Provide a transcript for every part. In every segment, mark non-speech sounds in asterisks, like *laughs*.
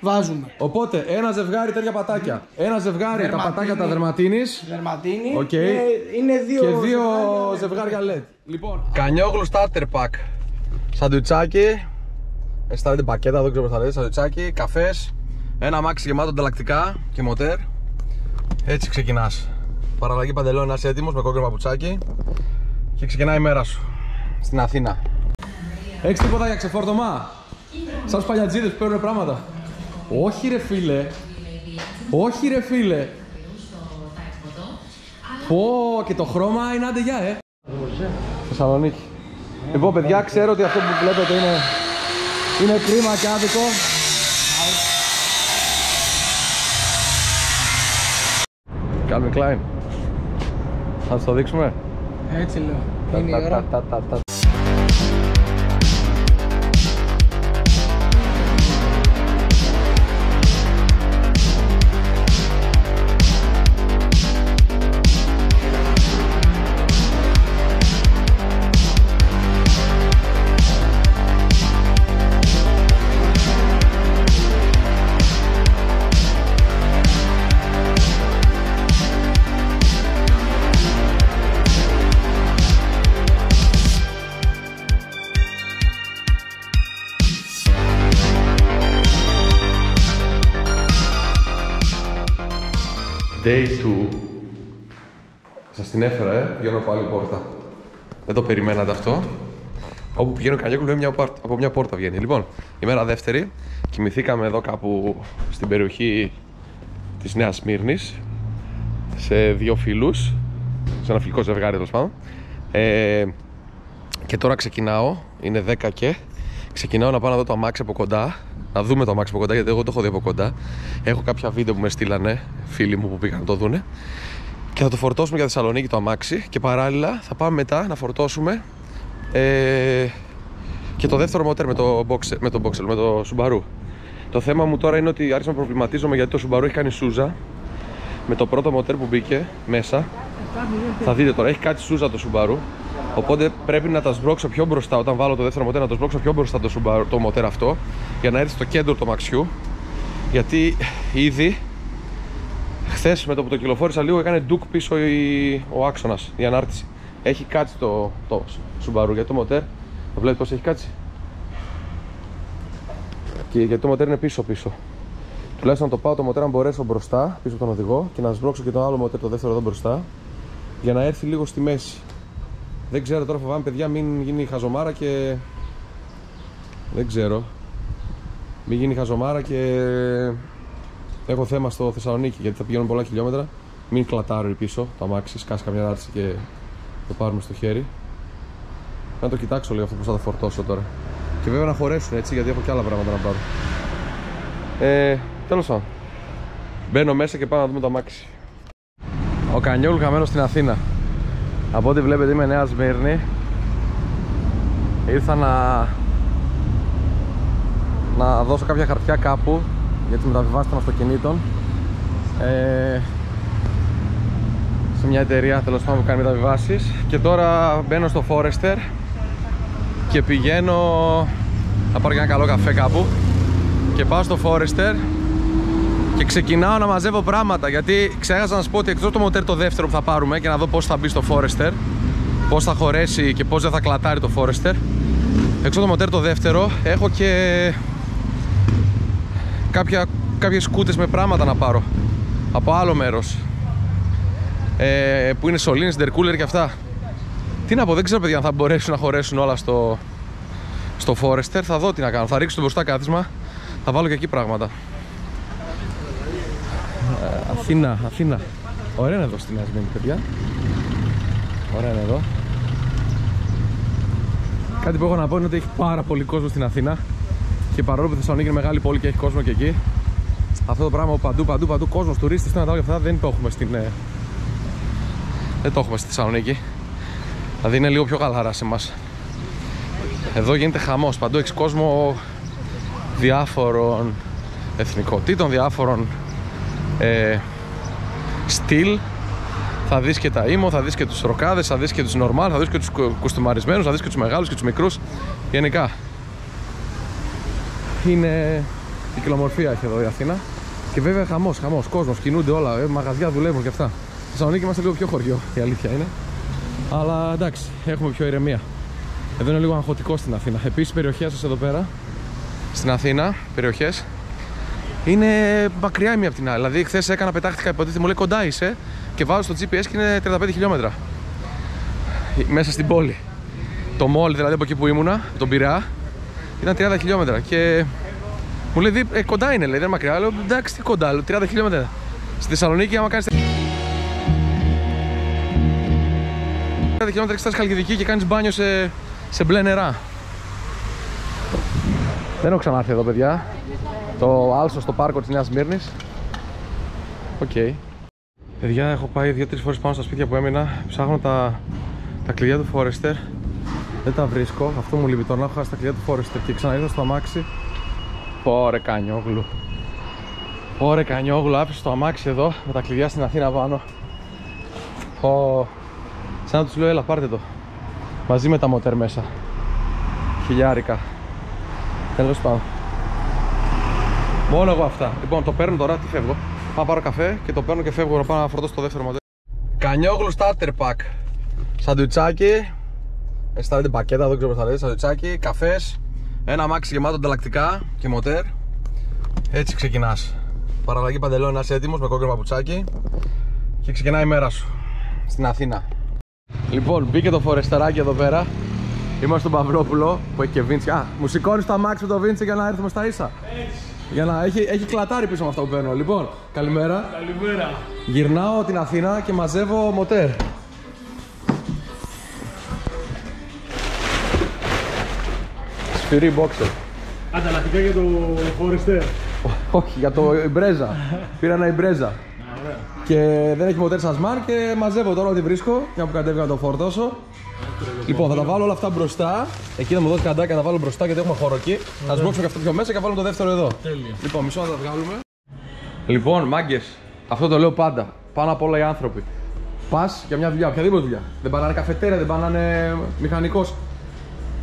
βάζουμε. Οπότε ένα ζευγάρι τέτοια πατάκια. Ένα ζευγάρι τα Δερματίνη. πατάκια τα δερματίνης. Δερματίνη. Οκ. Και είναι δύο. Και δύο ζευγάρια. ζευγάρια LED. Λοιπόν, Κανιόγλου starter pack. Σαντουιτσάκι. Αισθάνεται πακέτα, δεν ξέρω πώς θα λέτε. Σαντουιτσάκι, καφές. Ένα μάξι γεμάτο ανταλλακτικά και μοτέρ. Έτσι ξεκινάς. Παραλλαγή παντελόνι, να είσαι έτοιμος με κόκκινο παπουτσάκι. Και ξεκινάει η μέρα σου. Στην Αθήνα. Έχεις τίποτα για ξεφόρτωμα. Σαν παλιατζίδες που παίρνουν πράγματα. Όχι ρε φίλε. Όχι ρε φίλε. Πω και το χρώμα είναι άντε γεια ε. Θεσσαλονίκη. Λοιπόν παιδιά ξέρω ότι αυτό που βλέπετε είναι, είναι κρίμα και άδικο. Calvin Klein. Θα σας το δείξουμε. Έτσι λέω. Είναι η Τα, ώρα. Την έφερα, ε. Βγαίνω από άλλη πόρτα. Δεν το περιμένατε αυτό. Όπου πηγαίνω κανιόκλου μια πόρτα, από μια πόρτα βγαίνει. Λοιπόν, ημέρα δεύτερη. Κοιμηθήκαμε εδώ κάπου στην περιοχή της Νέας Σμύρνης σε δύο φίλους σε ένα φιλικό ζευγάρι τέλος πάντων ε, και τώρα ξεκινάω είναι 10 και ξεκινάω να πάω να δω το αμάξι από κοντά να δούμε το αμάξι από κοντά γιατί εγώ το έχω δει από κοντά έχω κάποια βίντεο που με στείλανε φίλοι μου που πήγαν να το δούνε και θα το φορτώσουμε για Θεσσαλονίκη το αμάξι και παράλληλα θα πάμε μετά να φορτώσουμε ε, και το δεύτερο μοτέρ με το boxer, με το, boxer, με το Subaru. Το θέμα μου τώρα είναι ότι άρχισα να προβληματίζομαι γιατί το Subaru έχει κάνει σούζα με το πρώτο μοτέρ που μπήκε μέσα. Θα δείτε τώρα, έχει κάτι σούζα το Subaru. Οπότε πρέπει να τα σμπρώξω πιο μπροστά όταν βάλω το δεύτερο μοτέρ, να το σμπρώξω πιο μπροστά το, Subaru, το μοτέρ αυτό για να έρθει στο κέντρο του μαξιού. Γιατί ήδη χθες με το που το κυκλοφόρησα λίγο έκανε ντουκ πίσω η, ο άξονας, η ανάρτηση. Έχει κάτσει το, το Subaru γιατί το μοτέρ. Το βλέπετε πώς έχει κάτσει; Και γιατί το μοτέρ είναι πίσω πίσω. Τουλάχιστον να το πάω το μοτέρ αν μπορέσω μπροστά, πίσω από τον οδηγό και να σμπρώξω και τον άλλο μοτέρ, το δεύτερο εδώ μπροστά, για να έρθει λίγο στη μέση. Δεν ξέρω τώρα, φοβάμαι παιδιά, μην γίνει χαζομάρα και. Δεν ξέρω. Μην γίνει χαζομάρα και. Έχω θέμα στο Θεσσαλονίκη γιατί θα πηγαίνουν πολλά χιλιόμετρα. Μην κλατάρει πίσω το αμάξι, σκάσει καμιά άρτηση και το πάρουμε στο χέρι. Να το κοιτάξω λίγο αυτό που θα το φορτώσω τώρα. Και βέβαια να χωρέσουν έτσι γιατί έχω και άλλα πράγματα να πάρω. Ε, Τέλος πάντων. Μπαίνω μέσα και πάω να δούμε το αμάξι. Ο Κανιόλ χαμένος στην Αθήνα. Από ό,τι βλέπετε είμαι Νέας Σμύρνη. Ήρθα να να δώσω κάποια χαρτιά κάπου για τις μεταβιβάσεις των αυτοκινήτων. Ε, σε μια εταιρεία τέλος πάντων που κάνει μεταβιβάσεις. Και τώρα μπαίνω στο Forester και πηγαίνω να πάρω και ένα καλό καφέ κάπου. Και πάω στο Forester και ξεκινάω να μαζεύω πράγματα γιατί ξέχασα να σας πω ότι εκτός το μοτέρ το δεύτερο που θα πάρουμε και να δω πώς θα μπει στο Forester πώς θα χωρέσει και πώς δεν θα κλατάρει το Forester εκτός το μοτέρ το δεύτερο έχω και κάποια, κάποιες κούτες με πράγματα να πάρω από άλλο μέρος. Ε, που είναι σωλήνες, intercooler και αυτά. Τι να πω, δεν ξέρω παιδιά αν θα μπορέσουν να χωρέσουν όλα στο, στο Forester. Θα δω τι να κάνω, θα ρίξω το μπροστά κάθισμα. Θα βάλω και εκεί πράγματα. Ε, Αθήνα, Αθήνα. Ωραία είναι εδώ στην Νέα Σμύρνη, παιδιά. Ωραία είναι εδώ. Κάτι που έχω να πω είναι ότι έχει πάρα πολύ κόσμο στην Αθήνα και παρόλο που η Θεσσαλονίκη είναι μεγάλη πόλη και έχει κόσμο και εκεί αυτό το πράγμα παντού, παντού, παντού κόσμος, τουρίστες, τι να τα και αυτά δεν το έχουμε στην. ε, Δεν το έχουμε στη Θεσσαλονίκη. Δηλαδή είναι λίγο πιο χαλαρά σε εμάς. Εδώ γίνεται χαμός, παντού έχεις κόσμο διάφορων εθνικότητων, διάφορων ε, στυλ. Θα δεις και τα ήμο, θα δεις και τους ροκάδες, θα δεις και τους νορμάλ, θα δεις και τους κου- κουστούμαρισμένους, θα δεις και τους μεγάλους και τους μικρούς. Γενικά. Είναι, Κυκλομορφία έχει εδώ η Αθήνα. Και βέβαια χαμός, χαμός. Κόσμος, κινούνται όλα. Ε, μαγαζιά δουλεύουν και αυτά. Στη Θεσσαλονίκη είμαστε λίγο πιο χωριό, η αλήθεια είναι. Αλλά εντάξει, έχουμε πιο ηρεμία. Εδώ είναι λίγο αγχωτικό στην Αθήνα. Επίσης, περιοχέ σας εδώ πέρα, στην Αθήνα, περιοχές, είναι μακριά η μία από την άλλη. Δηλαδή, χθες έκανα, πετάχτηκα, υποτίθεται μου λέει κοντά είσαι και βάζω στο GPS και είναι 35 χιλιόμετρα. Μέσα στην πόλη. Το μόλ, δηλαδή από εκεί που ήμουνα, τον Πειραιά, ήταν 30 χιλιόμετρα. Και μου λέει, «Δι- ε, κοντά είναι, λέει, δεν είναι μακριά. Λέω, εντάξει, τι κοντά, λέω, 30 χιλιόμετρα. Στη Θεσσαλονίκη, άμα κάνεις 30 χιλιόμετρα και στάσει χαλκιδική και κάνεις μπάνιο σε, σε μπλε νερά. Δεν έχω ξανάρθει εδώ, παιδιά. Το άλσος στο πάρκο της Νέας Σμύρνης. Οκ. Παιδιά, έχω πάει δύο-τρεις φορές πάνω στα σπίτια που έμεινα. Ψάχνω τα, τα κλειδιά του Forester. Δεν τα βρίσκω. Αυτό μου λείπει τώρα να έχω χάσει τα κλειδιά του Forester. Και ξαναήρθα στο αμάξι. Πόρε κανιόγλου. Πόρε κανιόγλου. Άφησε το αμάξι εδώ με τα κλειδιά στην Αθήνα πάνω. Ω, σαν να τους λέω, έλα πάρτε το. Μαζί με τα μοτέρ μέσα. Χιλιάρικα. Τέλος πάντων. Μόνο εγώ αυτά. Λοιπόν, το παίρνω τώρα, τι φεύγω. Πάω να πάρω καφέ και το παίρνω και φεύγω να πάω να φορτώσω το δεύτερο μοντέλο. Κανιόγλου starter pack. Σαντουιτσάκι. Εσύ θα δείτε πακέτα, δεν ξέρω πώς θα λέτε. Σαντουιτσάκι, καφές. Ένα αμάξι γεμάτο ανταλλακτικά και μοτέρ. Έτσι ξεκινάς. Παραλλαγή παντελών, να είσαι έτοιμος με κόκκινο παπουτσάκι. Και ξεκινάει η μέρα σου. Στην Αθήνα. Λοιπόν, μπήκε το φορεστεράκι εδώ πέρα. Είμαστε στον Παυρόπουλο που έχει και Βίντσι. Α, μου σηκώνεις το αμάξι με το Βίντσι για να έρθουμε στα ίσα. Για να έχει, έχει κλατάρι πίσω με αυτά που παίρνω. Λοιπόν, καλημέρα. Καλημέρα. Γυρνάω την Αθήνα και μαζεύω μοτέρ. Σφυρί boxer. Ανταλλακτικά για το Forester. Όχι, για το Ιμπρέζα. Πήρα ένα Ιμπρέζα. Ωραία. Και δεν έχει μοτέρ σασμάν και μαζεύω τώρα ό,τι βρίσκω για που κατέβηκα να το φορτώσω. Λοιπόν, θα τα βάλω όλα αυτά μπροστά. Εκεί θα μου δώσει καντάκια να τα βάλω μπροστά γιατί έχουμε χώρο εκεί. Θα σμπρώξω και αυτό πιο μέσα και θα βάλω το δεύτερο εδώ. Τέλεια. Λοιπόν, μισό να τα βγάλουμε. Λοιπόν, μάγκες, αυτό το λέω πάντα. Πάνω απ' όλα οι άνθρωποι. Πας για μια δουλειά, οποιαδήποτε δουλειά. Δεν πάνε να είναι καφετέρια, δεν πάνε να είναι μηχανικός.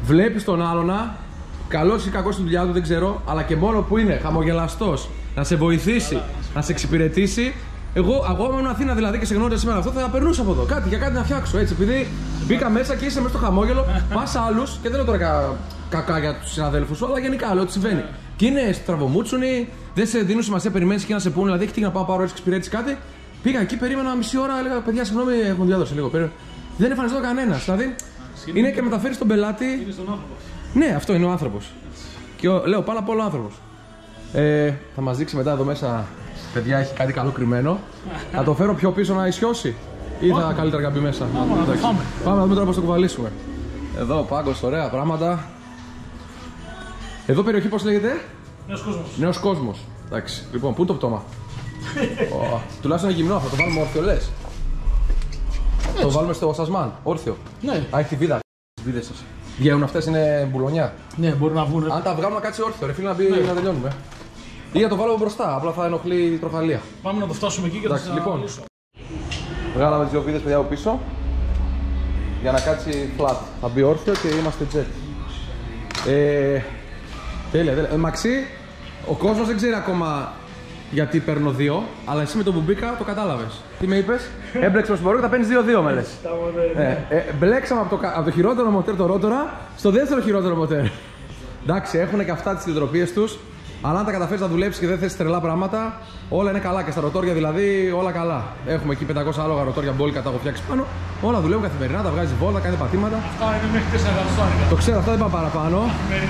Βλέπεις τον άλλον να καλός ή κακός στη δουλειά του, δεν ξέρω, αλλά και μόνο που είναι χαμογελαστός, να σε βοηθήσει, να σε εξυπηρετήσει. Εγώ, εγώ ήμουν Αθήνα δηλαδή και σε γνώριζα σήμερα αυτό, θα περνούσα από εδώ. Κάτι για κάτι να φτιάξω έτσι. Επειδή μπήκα μέσα και είσαι μέσα στο χαμόγελο, πας άλλους και δεν λέω τώρα κα, κακά για τους συναδέλφους σου, αλλά γενικά λέω ότι συμβαίνει. Και είναι στραβομούτσουνοι, δεν σε δίνουν σημασία, περιμένεις και να σε πούνε, δηλαδή έχει τύχει να πάω πάρω έτσι εξυπηρέτηση κάτι. Πήγα εκεί, περίμενα μισή ώρα, έλεγα παιδιά, συγγνώμη, έχουμε διάδοση λίγο. περίμενα». Δεν εμφανιζόταν κανένας. Δηλαδή είναι και μεταφέρεις τον πελάτη Είναι στον άνθρωπο. Ναι, αυτό είναι ο άνθρωπος. Και ο- λέω πάνω απ' όλα ο άνθρωπος. Ε, θα μας δείξει μετά εδώ μέσα, παιδιά, έχει κάτι καλό κρυμμένο. θα το φέρω πιο πίσω να ισιώσει. Ή θα καλύτερα να μπει μέσα. Πάμε να το Εντάξει. φάμε. Πάμε να δούμε τώρα πώς το κουβαλήσουμε. Εδώ ο πάγκος, ωραία πράγματα. Εδώ περιοχή πώς λέγεται, Νέος κόσμος. Νέος κόσμος. Εντάξει, λοιπόν, πού είναι το πτώμα; *laughs* Ω, τουλάχιστον είναι γυμνό, θα το βάλουμε όρθιο, λες. Το βάλουμε στο Σασμάν, όρθιο. Ναι. Α, έχει τη βίδα. Τι βίδες σας. Βγαίνουν αυτές, είναι μπουλονιά. Ναι, μπορεί να βγουν. Αν τα βγάλουμε να κάτσει όρθιο, ρε φίλε, να, μπει, να τελειώνουμε. Ή να το βάλουμε μπροστά, απλά θα ενοχλεί η τροφαλία. Πάμε να το φτάσουμε εκεί και θα Εντάξει, σας λοιπόν. αναλύσω. Βγάλαμε τις δύο βίδε παιδιά από πίσω για να κάτσει flat. Θα μπει όρθιο και είμαστε jet. Ε, τέλεια, τέλεια. Ε, Μαξί, ο κόσμος δεν ξέρει ακόμα γιατί παίρνω δύο, αλλά εσύ με τον που μπήκα το κατάλαβες. Τι με είπες, Έμπλεξε με συμπορείο και τα παίρνεις 2-2 με λες. Τα μοντέλα. Ε, ε, μπλέξαμε από το, κα- από το χειρότερο μοτέρ το ρότορα στο δεύτερο χειρότερο μοτέρ. Εντάξει, έχουν και αυτά τις τηλετροπίε τους. Αλλά αν τα καταφέρεις να δουλέψεις και δεν θες τρελά πράγματα, όλα είναι καλά. Και στα ροτόρια δηλαδή όλα καλά. Έχουμε εκεί 500 άλογα ροτόρια μπόλικα τα έχω φτιάξει πάνω. Όλα δουλεύουν καθημερινά, τα βγάζει βόλτα, κάνει πατήματα. Αυτά είναι μέχρι 4 γραμμάρια. Το ξέρω, αυτά δεν πάω παραπάνω.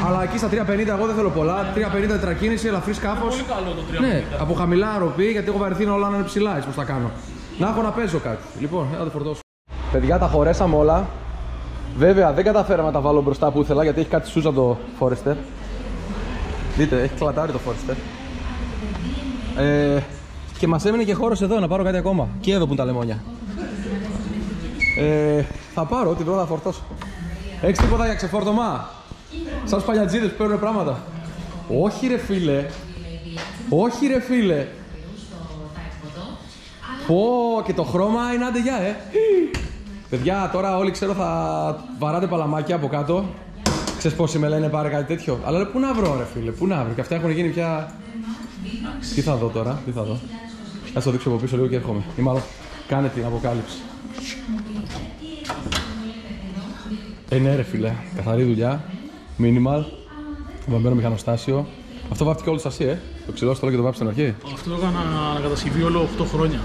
Αλλά εκεί στα 350 εγώ δεν θέλω πολλά. 350 τετρακίνηση, ελαφρύ σκάφος. Πολύ καλό το 350. Ναι, από χαμηλά αρρωπή γιατί έχω βαρεθεί να όλα να είναι ψηλά. Έτσι πώς τα κάνω. Να έχω να παίζω κάτι. Λοιπόν, να το φορτώσω. Παιδιά, τα χωρέσαμε όλα. Βέβαια, δεν καταφέραμε να τα βάλω μπροστά που ήθελα γιατί έχει κάτι σούζα το Forester. Δείτε, έχει κλατάρει το Forester. Ε, και μας έμεινε και χώρος εδώ να πάρω κάτι ακόμα. Και εδώ που είναι τα λεμόνια. Ε, θα πάρω ό,τι βρω να φορτώσω. Έχεις τίποτα για ξεφόρτωμα. Σαν του παλιατζίδε που παίρνουν πράγματα. Όχι ρε φίλε. Όχι ρε φίλε. Πω και το χρώμα είναι άντε γεια ε. Παιδιά τώρα όλοι ξέρω θα βαράτε παλαμάκια από κάτω. Ξέρεις πόσοι με λένε πάρε κάτι τέτοιο. Αλλά λέω πού να βρω, ρε φίλε, πού να βρω. Και αυτά έχουν γίνει πια. Τι θα δω τώρα, τι θα δω. Α το δείξω από πίσω λίγο και έρχομαι. Ή μάλλον κάνε την αποκάλυψη. Ε, ναι, ρε φίλε. Καθαρή δουλειά. Minimal. Βαμμένο μηχανοστάσιο. Αυτό βάφτηκε όλο εσύ, ε. Το ξυλό στο και το βάψει στην αρχή. Αυτό το έκανα ανακατασκευή όλο 8 χρόνια.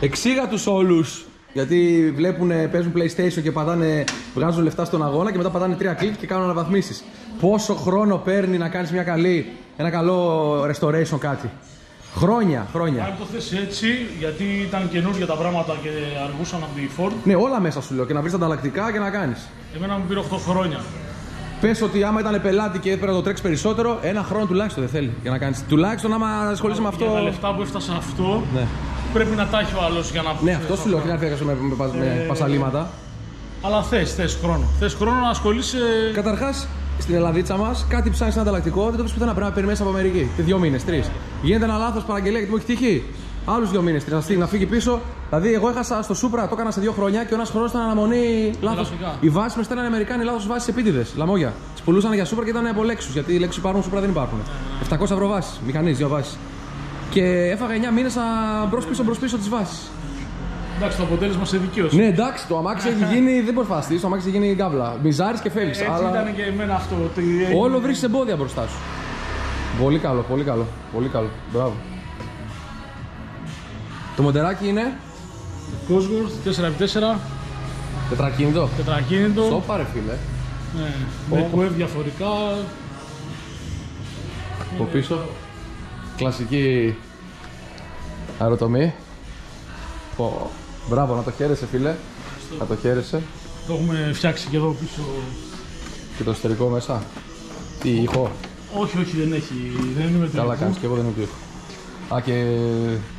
Εξήγα τους όλους. Γιατί βλέπουν, παίζουν PlayStation και πατάνε, βγάζουν λεφτά στον αγώνα και μετά πατάνε τρία κλικ και κάνουν αναβαθμίσεις. Πόσο χρόνο παίρνει να κάνεις μια καλή, ένα καλό restoration κάτι; Χρόνια, χρόνια. Αν το θες έτσι, γιατί ήταν καινούργια τα πράγματα και αργούσαν από τη Ford, Ναι, όλα μέσα σου λέω και να βρεις ανταλλακτικά και να κάνεις. εμένα μου πήρε 8 χρόνια. Πες ότι άμα ήταν πελάτη και έπρεπε να το τρέξεις περισσότερο, ένα χρόνο τουλάχιστον δεν θέλει για να κάνεις. Τουλάχιστον άμα ασχολείσαι με αυτό. Για τα λεφτά που έφτασα αυτό, Ναι, πρέπει να τα έχει ο άλλος για να ναι αυτός σου λέω, όχι να έρθει με, με, πα- με πασαλήματα. Αλλά θες, θες χρόνο. Θες χρόνο να ασχολείσαι. Καταρχάς, στην Ελλαδίτσα μας, κάτι ψάχνεις ένα ανταλλακτικό, δεν το πει πουθενά. Πρέπει να περιμένεις από Αμερική. Και δύο μήνες, τρεις. Γίνεται ένα λάθος παραγγελία γιατί μου έχει τύχει. Άλλους δύο μήνες, τρεις, να στείλει, να φύγει πίσω. Δηλαδή, εγώ έχασα στο Σούπρα, το έκανα σε δύο χρόνια και ο ένας χρόνος ήταν αναμονή λάθος. Γραφικά. Οι βάσεις με στέλνανε Αμερικάνοι λάθος βάσεις επίτηδες. Λαμόγια. Τις πουλούσαν για Σούπρα και ήταν από λέξου. Γιατί οι λέξει υπάρχουν, Σούπρα δεν υπάρχουν. 700 ευρώ βάσεις, μηχανής, δύο βάσεις. Και έφαγα 9 μήνες μπρος πίσω μπρος πίσω τι βάσει. Εντάξει, το αποτέλεσμα σε δικαίωση. Ναι, εντάξει, το αμάξι έχει γίνει, δεν μπορεί να φαστεί, το αμάξι έχει γίνει γκάβλα. Μιζάρι και φεύγεις. Έτσι αλλά... ήταν και εμένα αυτό. Ότι Όλο βρίσκεις εμπόδια μπροστά σου. Πολύ καλό, πολύ καλό. Πολύ καλό. Μπράβο. Το μοντεράκι είναι Cosworth 4x4, τετρακίνητο. τετρακίνητο. Σόπα ρε φίλε. Ναι, με κουέ διαφορικά. Από πίσω. Κλασική αεροτομή. Πω. Μπράβο, να το χαίρεσαι φίλε. Να το χαίρεσαι. Το έχουμε φτιάξει και εδώ πίσω. Και το εσωτερικό μέσα. Τι ήχο; Όχι, όχι, δεν έχει. Δεν είναι με το Καλά υλικό. κάνεις και εγώ δεν έχω ήχο. Α, και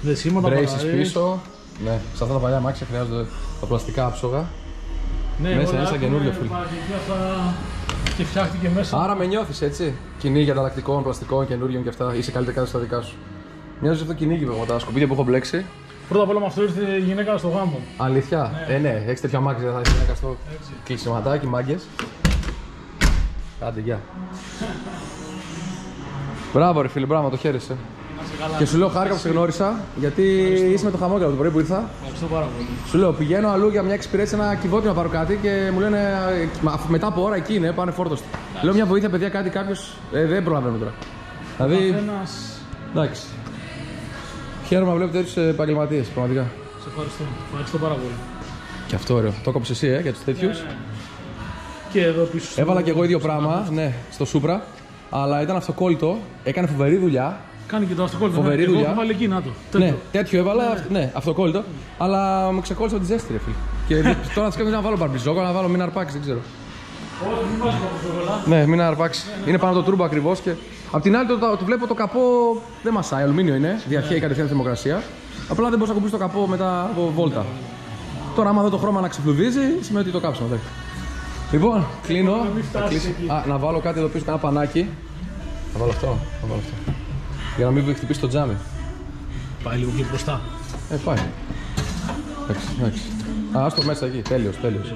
Δεσίματα, braces μπαταρίες. πίσω. Ναι, σε αυτά τα παλιά μάξια χρειάζονται τα πλαστικά άψογα. Ναι, Μέσα όλα είναι σαν έχουμε καινούριο, φίλε. Παραγγελία αυτά Και φτιάχτηκε μέσα. Άρα με νιώθεις έτσι. Κυνήγι ανταλλακτικών, πλαστικών, καινούριων και αυτά. Είσαι καλύτερα κάτι στα δικά σου. Μοιάζει αυτό κυνήγι με τα σκουπίδια που έχω μπλέξει. Πρώτα απ' όλα με αυτό ήρθε η γυναίκα στο γάμο. Αλήθεια; Ε, ναι, έχεις τέτοιο αμάξι, δεν θα έχεις γυναίκα στο κλεισιματάκι, μάγκες. Άντε, γεια. *laughs* Μπράβο, ρε φίλε, μπράβο, το χαίρεσαι. Να σε καλά. Και σου λέω χάρηκα που σε γνώρισα, γιατί είσαι με το χαμόγελο το πρωί που ήρθα. Ευχαριστώ πάρα πολύ. Σου λέω πηγαίνω αλλού για μια εξυπηρέτηση, ένα κυβότιο να πάρω κάτι και μου λένε «Ε, μα, μετά από ώρα εκεί είναι, πάνε φόρτο. Λέω μια βοήθεια, παιδιά, κάτι κάποιος. Ε, δεν προλαβαίνω τώρα. Δηλαδή, Ένας... εντάξει. Χαίρομαι να βλέπω τέτοιους επαγγελματίες, πραγματικά. Σε ευχαριστώ. Ευχαριστώ πάρα πολύ. Και αυτό ωραίο. Το έκοψες εσύ, ε, για τους τέτοιους. Ναι, ναι. Και εδώ πίσω. στο- Έβαλα και εγώ ίδιο πράγμα, ναι, στο Σούπρα. Αλλά ήταν αυτοκόλλητο, έκανε φοβερή δουλειά. Κάνει και το αυτοκόλλητο. Φοβερή ναι. Εγώ δουλειά. έχω βάλει εκεί, να το. Ναι, Τέτοιο. τέτοιο έβαλα, ναι, αυτοκόλλητο. Αλλά με ξεκόλλησε από τη ζέστη, ρε φίλε. Και *laughs* τώρα σκέφτομαι να βάλω μπαρμπιζόκο, να βάλω μην αρπάξει, δεν ξέρω. Όχι, μην βάζω παπουζόγολα. Ναι, μην αρπάξει. Είναι πάνω το τούρμπο ακριβώς και. Απ' την άλλη, το, το, το βλέπω το καπό δεν μασάει, αλουμίνιο είναι, διαχέει κατευθείαν τη θερμοκρασία. Απλά δεν μπορείς να κουμπίσεις το καπό μετά από βόλτα. Τώρα, άμα δω το χρώμα να ξεφλουδίζει, σημαίνει ότι το κάψαμε. εντάξει. Λοιπόν, κλείνω. μην Θα φτάσει κλείσω. εκεί. Α, να βάλω κάτι εδώ πίσω, ένα πανάκι. Να βάλω αυτό, να βάλω αυτό. Για να μην χτυπήσει το τζάμι. Πάει λίγο πιο μπροστά. Ε, πάει. Εντάξει, εντάξει. Α, άστο μέσα εκεί. Τέλειος, τέλειος.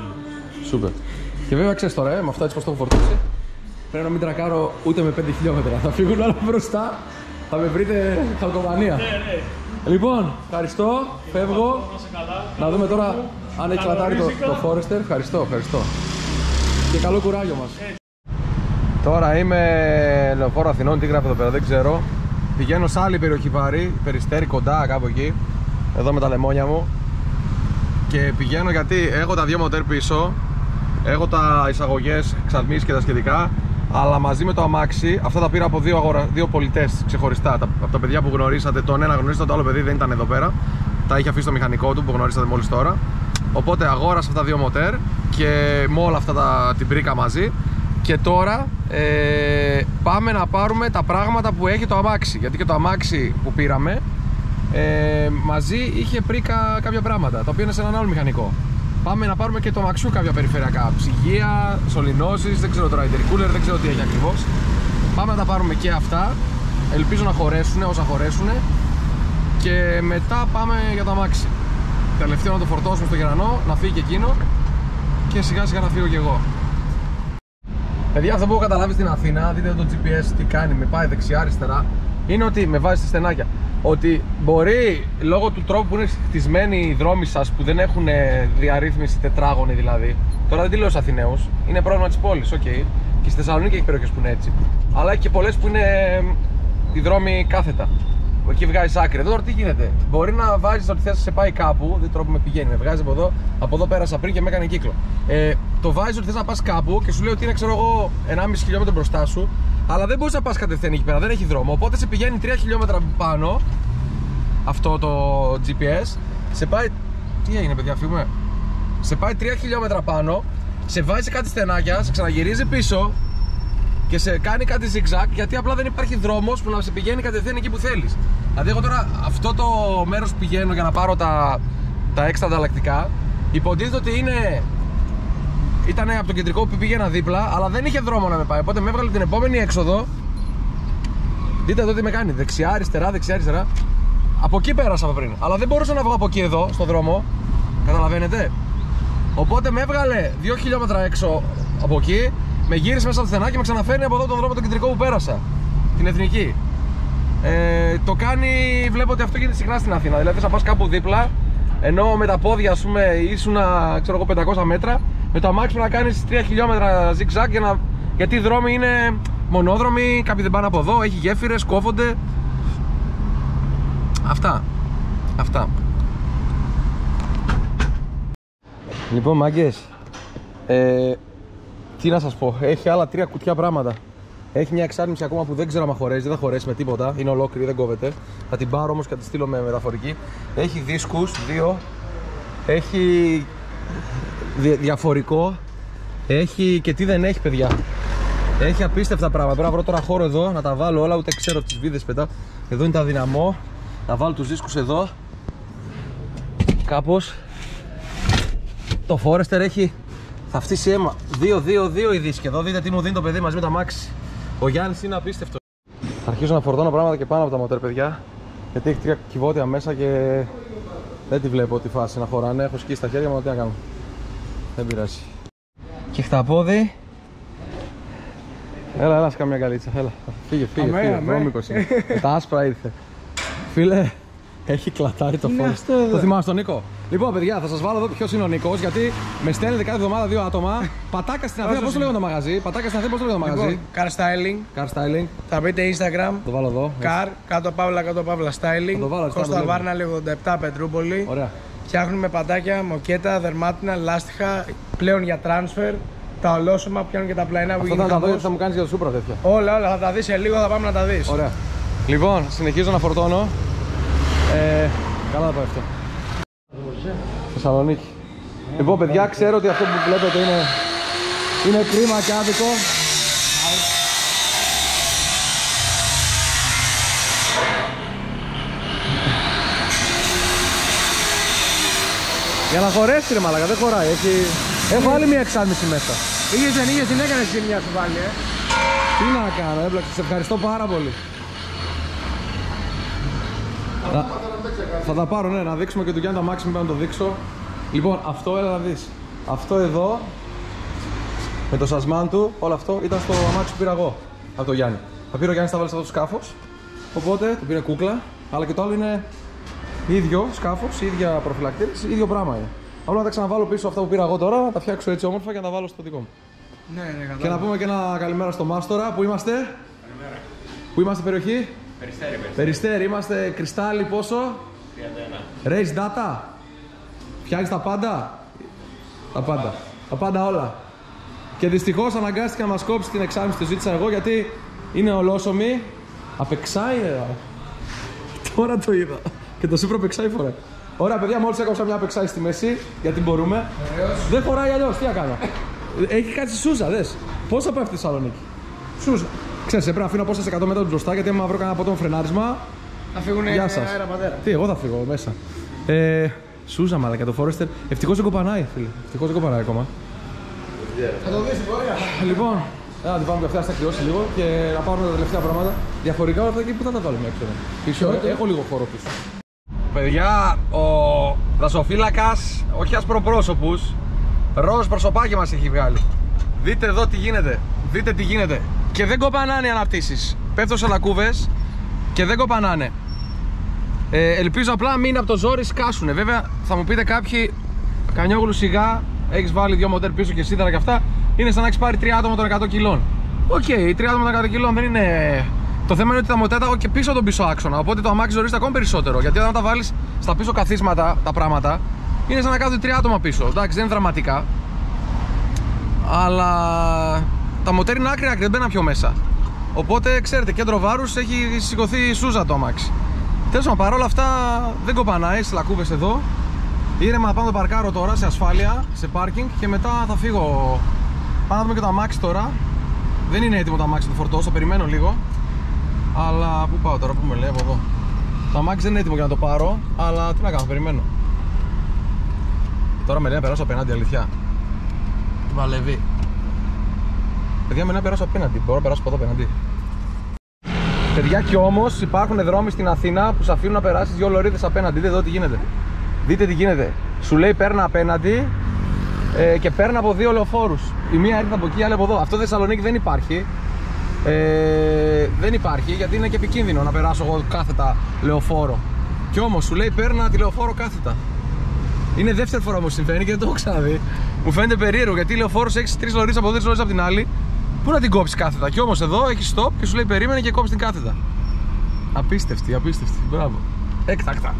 Σούπερ. Και βέβαια ξέρεις τώρα, ε, με αυτά έτσι πως το έχω φορτώσει, πρέπει να μην τρακάρω ούτε με 5 χιλιόμετρα. Θα φύγουν όλα μπροστά, θα με βρείτε χαλκομανία. Ναι, ναι. Λοιπόν, ευχαριστώ, φεύγω. Να σε καλά. Να δούμε τώρα αν έχει κλατάρει το, το Forester. Ευχαριστώ, ευχαριστώ. Και καλό κουράγιο μας. Τώρα είμαι λεωφόρο Αθηνών, τι γράφει εδώ πέρα, δεν ξέρω. Πηγαίνω σε άλλη περιοχή πάρη, περιστέρι κοντά κάπου εκεί. Εδώ με τα λεμόνια μου. Και πηγαίνω γιατί έχω τα δύο μοτέρ πίσω. Έχω τα εισαγωγές, εξαρμίσει και τα σχετικά. Αλλά μαζί με το αμάξι, αυτά τα πήρα από δύο, αγορα... δύο πολιτές ξεχωριστά. Τα... Από τα παιδιά που γνωρίσατε, τον ένα γνωρίσατε, το άλλο παιδί δεν ήταν εδώ πέρα. Τα είχε αφήσει το μηχανικό του που γνωρίσατε μόλις τώρα. Οπότε αγόρασα αυτά τα δύο μοτέρ και με όλα αυτά τα... την πρίκα μαζί. Και τώρα ε, πάμε να πάρουμε τα πράγματα που έχει το αμάξι. Γιατί και το αμάξι που πήραμε ε, μαζί είχε πρίκα κάποια πράγματα, τα οποία είναι σε έναν άλλο μηχανικό. Πάμε να πάρουμε και το μαξού κάποια περιφερειακά. Ψυγεία, σωληνώσεις, δεν ξέρω τώρα, intercooler, δεν ξέρω τι έχει ακριβώς. Πάμε να τα πάρουμε και αυτά. Ελπίζω να χωρέσουν όσα χωρέσουν. Και μετά πάμε για το αμάξι. Τελευταίο να το φορτώσουμε στο γερανό, να φύγει και εκείνο. Και σιγά σιγά να φύγω κι εγώ. Παιδιά, αυτό που έχω καταλάβει στην Αθήνα, δείτε το GPS τι κάνει, με πάει δεξιά-αριστερά, είναι ότι με βάζει σε στενάκια. Ότι μπορεί λόγω του τρόπου που είναι χτισμένοι οι δρόμοι σας που δεν έχουν ε, διαρρύθμιση τετράγωνη δηλαδή. Τώρα δεν τη λέω στους Αθηναίους, είναι πρόβλημα της πόλης, οκ. Και στη Θεσσαλονίκη έχει περιοχές που είναι έτσι. Αλλά έχει και πολλές που είναι ε, οι δρόμοι κάθετα. Που Εκεί βγάζεις άκρη. Εδώ τώρα τι γίνεται; Μπορεί να βάζεις ότι θες να σε πάει κάπου, δεν τρόπο με πηγαίνει. Με βγάζει από εδώ, από εδώ πέρασα πριν και με έκανε κύκλο. Ε, το βάζεις ότι θες να πας κάπου και σου λέει ότι είναι ξέρω εγώ 1,5 χιλιόμετρο μπροστά σου, αλλά δεν μπορείς να πας κατευθείαν εκεί πέρα, δεν έχει δρόμο. Οπότε σε πηγαίνει 3 χιλιόμετρα πάνω αυτό το GPS, σε πάει. Τι έγινε, παιδιά, φύγουμε. Σε πάει 3 χιλιόμετρα πάνω, σε βάζει σε κάτι στενάκια, σε ξαναγυρίζει πίσω και σε κάνει κάτι zigzag γιατί απλά δεν υπάρχει δρόμος που να σε πηγαίνει κατευθείαν εκεί που θέλεις. Δηλαδή, εγώ τώρα αυτό το μέρος που πηγαίνω για να πάρω τα, τα έξτρα ανταλλακτικά, υποτίθεται ότι είναι. Ήταν από το κεντρικό που πήγαινα δίπλα, αλλά δεν είχε δρόμο να με πάει. Οπότε με έβγαλε την επόμενη έξοδο. Δείτε εδώ τι με κάνει. Δεξιά, αριστερά, δεξιά, αριστερά. Από εκεί πέρασα από πριν. Αλλά δεν μπορούσα να βγω από εκεί εδώ, στο δρόμο. Καταλαβαίνετε; Οπότε με έβγαλε 2 χιλιόμετρα έξω από εκεί, με γύρισε μέσα στο στενάκι και με ξαναφέρνει από εδώ τον δρόμο τον κεντρικό που πέρασα. Την εθνική. Ε, το κάνει, βλέπω ότι αυτό γίνεται συχνά στην Αθήνα. Δηλαδή, θα πας κάπου δίπλα, ενώ με τα πόδια, ας πούμε, ήσουν ξέρω εγώ, 500 μέτρα, με το αμάξι πρέπει να κάνεις 3 χιλιόμετρα zigzag για να... γιατί οι δρόμοι είναι μονόδρομοι, κάποιοι δεν πάνε από εδώ, έχει γέφυρες, κόβονται. Αυτά. Αυτά. Λοιπόν, μάγκες. Ε, τι να σας πω, έχει άλλα τρία κουτιά πράγματα. Έχει μια εξάρτηση ακόμα που δεν ξέρω αν χωρέσει, δεν θα χωρέσει με τίποτα. Είναι ολόκληρη, δεν κόβεται. Θα την πάρω όμως και θα τη στείλω με μεταφορική. Έχει δίσκους, δύο. Έχει δι- διαφορικό. Έχει και τι δεν έχει, παιδιά. Έχει απίστευτα πράγματα. Πρέπει να βρω τώρα χώρο εδώ να τα βάλω όλα, ούτε ξέρω τις βίδες πετά. Εδώ είναι τα δυναμό. Θα βάλω τους δίσκους εδώ. Κάπως το Forester έχει. Θα φτύσει αίμα. 2-2-2 οι δίσκοι. Εδώ δείτε τι μου δίνει το παιδί μαζί με τα μάξι. Ο Γιάννης είναι απίστευτος. Θα αρχίσω να φορτώνω πράγματα και πάνω από τα μοτέρ, παιδιά. Γιατί έχει τρία κυβότια μέσα και δεν τη βλέπω τη φάση να χωράνε. Έχω σκίσει τα χέρια μου, τι να κάνω. Δεν πειράζει. Και χταπόδι. Έλα, έλα, σκάμε μια καλίτσα. Έλα. Φύγε, φύγε. Αμέ, φύγε. αμέ. Βρώμικος είναι. Με τα άσπρα ήρθε. Φίλε, έχει κλατάρει το Είναι φως. αυτό εδώ. Το θυμάσαι τον Νίκο. Λοιπόν, παιδιά, θα σας βάλω εδώ ποιος είναι ο Νίκος, γιατί με στέλνετε κάθε εβδομάδα δύο άτομα. *laughs* Πατάκα στην Αθήνα, πώς το λέγεται το μαγαζί; Πατάκα στην Αθήνα, πώς το λέγεται το μαγαζί; Λοιπόν, car styling. Car styling. Θα μπείτε Instagram. Το βάλω εδώ. Car, κάτω παύλα, κάτω παύλα styling. Θα το βάλω, αριστερά, Κώστα το βλέπω. Βάρναλη 87 Πετρούπολη. Ωραία. Φτιάχνουμε πατάκια, μοκέτα, δερμάτινα, λάστιχα, πλέον για transfer. Τα ολόσωμα πιάνουν και τα πλαϊνά που Αυτό γίνεται θα τα δω γιατί χαμός. θα μου κάνεις για το σούπρα τέτοια. Όλα, όλα θα τα δεις σε λίγο, θα πάμε να τα δεις. Ωραία. Λοιπόν, συνεχίζω να φορτώνω. Ε, καλά θα πάει αυτό. Θεσσαλονίκη. Λοιπόν, παιδιά, ξέρω ότι αυτό που βλέπετε είναι, είναι κρίμα και άδικο. Για να χωρέσει ρε μαλακα, δεν χωράει. Έχει... Έχω άλλη μια εξάρτηση μέσα. Είχες δεν είχες, την έκανες την μια σου βάλει, ε. Τι να κάνω, έμπλεξε. Σε ευχαριστώ πάρα πολύ. Θα, θα τα πάρω, ναι, να δείξουμε και του Γιάννη τα μάξι, μην πάω να το δείξω. Λοιπόν, αυτό έλα να δεις. Αυτό εδώ, με το σασμάν του, όλο αυτό ήταν στο αμάξι που πήρα εγώ από το Γιάννη. Θα πήρε ο Γιάννης, τα βάλει σε αυτό το σκάφος, οπότε το πήρε κούκλα, αλλά και το άλλο είναι ίδιο σκάφος, ίδια προφυλακτήρες, ίδιο πράγμα είναι. Απλά να τα ξαναβάλω πίσω αυτά που πήρα εγώ τώρα, να τα φτιάξω έτσι όμορφα και να τα βάλω στο δικό μου. Ναι, ναι, Και να κατάλαβα. πούμε και ένα καλημέρα στο Μάστορα. Πού είμαστε; Καλημέρα. Πού είμαστε περιοχή; Περιστέρι. Περιστέρι. Είμαστε κρυστάλλι πόσο; 31. Race data. Φτιάχνεις τα πάντα; Τα πάντα. Τα πάντα όλα. Και δυστυχώς αναγκάστηκε να μας κόψει την εξάμεινη, τη ζήτησα εγώ γιατί είναι ολόσωμη. Απεξάει ρε. Τώρα το είδα. Και το Supra απεξάει φορά. Ωραία παιδιά, μόλις έκοψα μια απεξάει στη μέση, γιατί μπορούμε. Δεν χωράει αλλιώς, τι να κάνω. Έχει κάτσει σούζα, δες. Πώς θα πάει αυτή η Θεσσαλονίκη; Σούζα. Ξέρεις, πρέπει να αφήνω απόσταση 100 μέτρα μπροστά γιατί άμα βρω κανένα από τον φρενάρισμα. Θα φύγουνε Γεια σας. αέρα πατέρα. Τι, εγώ θα φύγω μέσα. Ε, Σούζα μαλακα το Forester. Ευτυχώς δεν κοπανάει, φίλε. Ευτυχώς δεν κοπανάει ακόμα. Θα το δεις την πορεία. Λοιπόν, έλα να την πάμε και αυτά, θα κρυώσει λίγο και να πάρουμε τα τελευταία πράγματα. Διαφορικά όλα αυτά εκεί που θα τα βάλουμε έξω. ρε. Πίσω, ε, έχω λίγο χώρο πίσω. Παιδιά, ο δασοφύλακας, όχι ασπροπρόσωπους, ροζ προσωπάκι μας έχει βγάλει. Δείτε εδώ τι γίνεται. δείτε τι γίνεται. Και δεν κοπανάνε οι αναρτήσεις. Πέφτω σε λακκούβες και δεν κοπανάνε. Ε, ελπίζω απλά μην από το ζόρι σκάσουνε. Βέβαια θα μου πείτε κάποιοι, Κανιόγλου σιγά, έχεις βάλει δύο μοτέρ πίσω και σίδερα και αυτά. Είναι σαν να έχεις πάρει τρία άτομα των 100 κιλών. OK, okay, τρία άτομα των 100 κιλών δεν είναι. Το θέμα είναι ότι τα μοτέτα και πίσω από τον πίσω άξονα. Οπότε το αμάξι ζορίζεται ακόμη περισσότερο. Γιατί όταν τα βάλεις στα πίσω καθίσματα τα πράγματα, είναι σαν να κάθονται τρία άτομα πίσω. Εντάξει, δεν είναι δραματικά. Αλλά τα μοτέρ είναι άκρη άκρη, δεν μπαίνουν πιο μέσα. Οπότε ξέρετε, κέντρο βάρους έχει σηκωθεί η σούζα το αμάξι. Τέλος πάντων, παρόλα αυτά δεν κοπανάει στις λακκούβες εδώ. Ήρεμα πάνω το παρκάρω τώρα σε ασφάλεια, σε πάρκινγκ και μετά θα φύγω. Πάμε να δούμε και το αμάξι τώρα. Δεν είναι έτοιμο το αμάξι, το φορτώσω, το περιμένω λίγο. Αλλά πού πάω τώρα, πού με λέει από εδώ. Το αμάξι δεν είναι έτοιμο για να το πάρω, αλλά τι να κάνω, περιμένω. Τώρα με λέει να περάσω απέναντι, αλήθεια. Βαλεύει. Παιδιά, με λέει να περάσω απέναντι. Μπορώ να περάσω από εδώ απέναντι. Παιδιά, κι όμως υπάρχουν δρόμοι στην Αθήνα που σε αφήνουν να περάσεις δύο λωρίδες απέναντι. Δείτε εδώ τι γίνεται. Δείτε τι γίνεται. Σου λέει παίρνα απέναντι ε, και παίρνα από δύο λεωφόρους. Η μία έρχεται από εκεί, η άλλη από εδώ. Αυτό Θεσσαλονίκη δεν υπάρχει. Ε, δεν υπάρχει γιατί είναι και επικίνδυνο να περάσω εγώ κάθετα λεωφόρο. Κι όμως σου λέει παίρνα τη λεωφόρο κάθετα. Είναι δεύτερη φορά μου συμβαίνει και δεν το έχω ξαναδεί. Μου φαίνεται περίεργο γιατί λεωφόρος έχεις τρεις λωρίδες από εδώ, τρεις λωρίδες από την άλλη. Πού να την κόψεις κάθετα; Κι όμως εδώ έχεις stop και σου λέει περίμενε και κόψεις την κάθετα. Απίστευτη, απίστευτη. Μπράβο. Έκτακτα.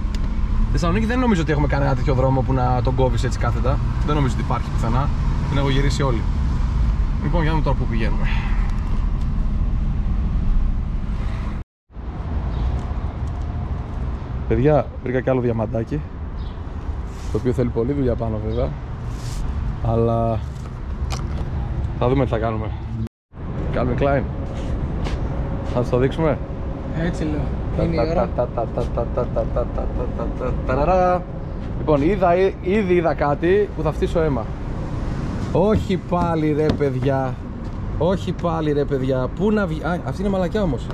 Θεσσαλονίκη δεν νομίζω ότι έχουμε κανένα τέτοιο δρόμο που να τον κόβεις έτσι κάθετα. Δεν νομίζω ότι υπάρχει πουθενά. Την έχω γυρίσει όλοι. Λοιπόν, για να δούμε τώρα που πηγαίνουμε. Παιδιά, βρήκα κι άλλο διαμαντάκι. Το οποίο θέλει πολλή δουλειά πάνω βέβαια. Αλλά θα δούμε τι θα κάνουμε. Κάνουμε Klein. Θα σας το δείξουμε. Έτσι λέω. Είναι η ώρα. Ταραρα. Λοιπόν, είδα, ήδη είδα κάτι που θα φτύσω αίμα. Όχι πάλι ρε παιδιά. Όχι πάλι ρε παιδιά. Πού να βγει. Α, αυτή είναι μαλακιά όμως.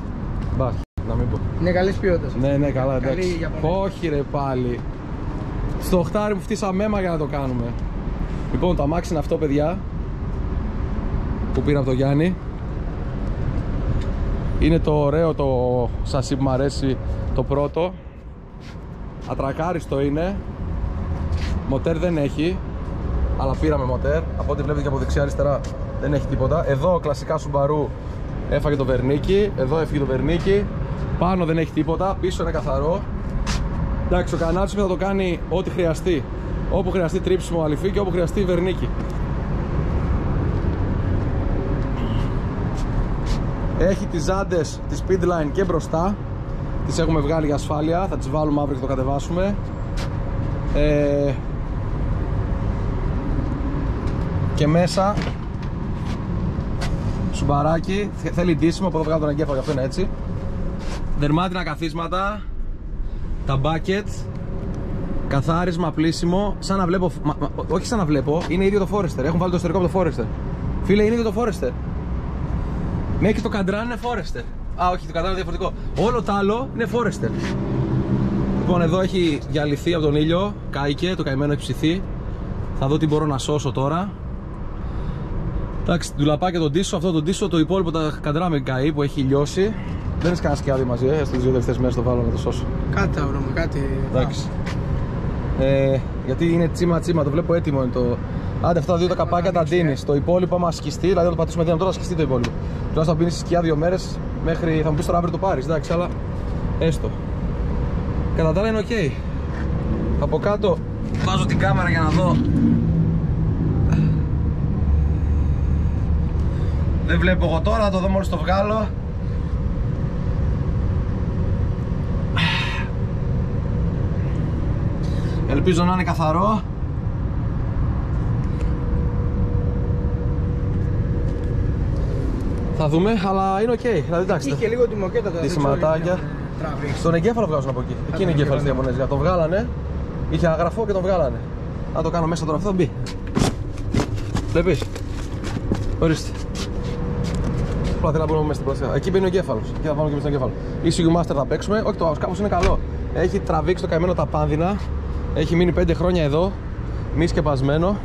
Μπα, να μην πω. Είναι καλή ποιότητα. Ναι, ναι, καλά, Καλή εντάξει. Ιαπωνέζικη. Όχι ρε πάλι. Στο οχτάρι μου φτύσαμε αίμα για να το κάνουμε. Λοιπόν, το αμάξι είναι αυτό, παιδιά. Που πήρα από το Γιάννη. Είναι το ωραίο το σασί που μου αρέσει το πρώτο. Ατρακάριστο είναι. Μοτέρ δεν έχει. Αλλά πήραμε μοτέρ. Από ό,τι βλέπετε και από δεξιά αριστερά δεν έχει τίποτα. Εδώ κλασικά Subaru έφαγε το βερνίκι. Εδώ έφυγε το βερνίκι. Πάνω δεν έχει τίποτα. Πίσω είναι καθαρό. Εντάξει, ο κανάτσος θα το κάνει ό,τι χρειαστεί. Όπου χρειαστεί τρίψιμο αληφή και όπου χρειαστεί βερνίκι. Έχει τις ζάντες της Speedline και μπροστά. Τις έχουμε βγάλει για ασφάλεια. Θα τις βάλουμε αύριο και το κατεβάσουμε. Ε, και μέσα σουμπαράκι. Θε- Θέλει ντύσιμο. Από εδώ βγάλω τον εγκέφαλο, γι' αυτό είναι έτσι. Δερμάτινα καθίσματα. Τα bucket. Καθάρισμα, πλήσιμο. Σαν να βλέπω. μα- μα- όχι σαν να βλέπω, είναι ίδιο το Forester. Έχουν βάλει το εσωτερικό από το Forester. Φίλε, είναι ίδιο το Forester. Μέχρι το καντράν είναι Forester. Α, όχι, το καντράν είναι διαφορετικό. Όλο το άλλο είναι Forester. Λοιπόν, εδώ έχει διαλυθεί από τον ήλιο. Κάηκε, το καημένο έχει ψηθεί. Θα δω τι μπορώ να σώσω τώρα. Εντάξει, ντουλαπάκια τον τίσο, αυτό τον τίσο, το υπόλοιπο τα καντρά με καεί που έχει λιώσει. Δεν έχει κανένα σκιάδι μαζί, ε. Στις δύο τελευταίες μέρες το βάλω να το σώσω. Κάτι θα βρούμε, κάτι. Εντάξει. Ε, γιατί είναι τσίμα τσίμα, το βλέπω έτοιμο είναι το. Άντε, αυτά τα δύο τα καπάκια τα ντύνεις. Το υπόλοιπο, άμα σκιστεί, δηλαδή να το πατήσουμε δύναμη τώρα, θα σκιστεί το υπόλοιπο. Τουλάχιστον θα πίνεις σκιά δύο μέρες μέχρι. Θα μου πεις τώρα αύριο το πάρεις, εντάξει, αλλά έστω. Κατά τα άλλα είναι οκ. Από κάτω βάζω την κάμερα για να δω. Δεν βλέπω εγώ τώρα, θα το δω μόλις το βγάλω. Ελπίζω να είναι καθαρό. Θα δούμε, αλλά είναι οκ. Δηλαδή, εντάξει. Είχε λίγο τη μοκέτα τώρα. Τι δεν ξέρω σηματάκια. γιατί να τραβήξει. Στον εγκέφαλο βγάζουν από εκεί. Εκεί είναι τον εγκέφαλος στη εγκέφαλο. Ιαπωνέζικα. Το βγάλανε, είχε αγραφό και το βγάλανε. Αν το κάνω μέσα τώρα αυτό θα μπει. Βλέπεις; Ορίστε. Απλά θέλω να μπούμε μέσα στην πλασία. Εκεί μπαίνει ο εγκέφαλος. Εκεί θα πάμε και μέσα στον εγκέφαλο. ECU Master θα παίξουμε. Όχι, το καπό είναι καλό. Έχει τραβήξει το καημένο τα πάνδεινα. Έχει μείνει 5 χρόνια εδώ. Μη σκεπασμένο.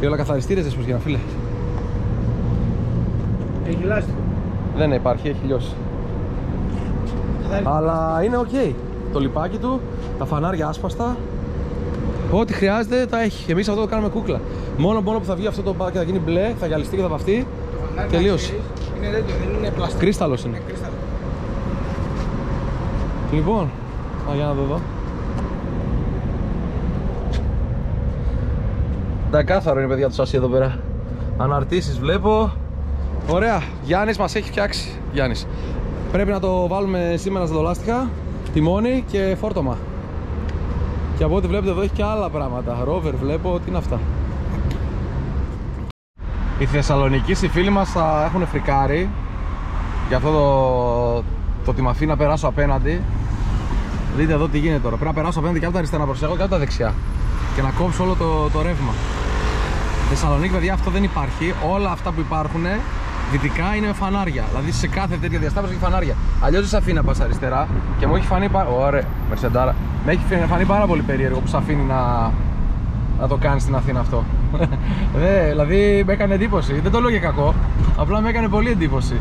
Και όλα καθαριστήρες δεν σου φίλε. Έχει λάστιχο. Δεν υπάρχει, έχει λιώσει. Θα έρθει. Αλλά είναι οκ. Το λιπάκι του, τα φανάρια άσπαστα. Ό,τι χρειάζεται τα έχει. Εμείς αυτό το κάνουμε κούκλα. Μόνο, μόνο που θα βγει αυτό το μπάκι και θα γίνει μπλε, θα γυαλιστεί και θα βαφτεί. Το φανάρι, τελείωσε. να ξέρεις, Είναι τέτοιο, δεν είναι πλαστικό. Κρίσταλο είναι. Είναι κρίσταλο. Λοιπόν, α, για να το δω. Τα κάθαρο είναι παιδιά το σασί εδώ πέρα. Αναρτήσεις βλέπω. Ωραία. Γιάννης μας έχει φτιάξει. Γιάννης. Πρέπει να το βάλουμε σήμερα στα δολάστιχα. Τιμόνι και φόρτωμα. Και από ό,τι βλέπετε εδώ έχει και άλλα πράγματα. Ρόβερ βλέπω. Τι είναι αυτά. Οι Θεσσαλονικοί οι φίλοι μας θα έχουν φρικάρει για αυτό το, το ότι με αφήνει να περάσω απέναντι. Δείτε εδώ τι γίνεται τώρα. Πρέπει να περάσω απέναντι και από τα αριστερά να προσέχω και από τα δεξιά. Και να κόψω όλο το, το ρεύμα. Θεσσαλονίκη, παιδιά, αυτό δεν υπάρχει. Όλα αυτά που υπάρχουν δυτικά είναι με φανάρια. Δηλαδή σε κάθε τέτοια διασταύρωση έχει φανάρια. Αλλιώς δεν σε αφήνει να πας αριστερά και μου έχει φανεί. Πάρα... Ωραία, Μερσεντάρα. Με έχει φανεί πάρα πολύ περίεργο που σε αφήνει να, να το κάνεις στην Αθήνα αυτό. *laughs* Δε, δηλαδή με έκανε εντύπωση. Δεν το λέω για κακό. Απλά με έκανε πολύ εντύπωση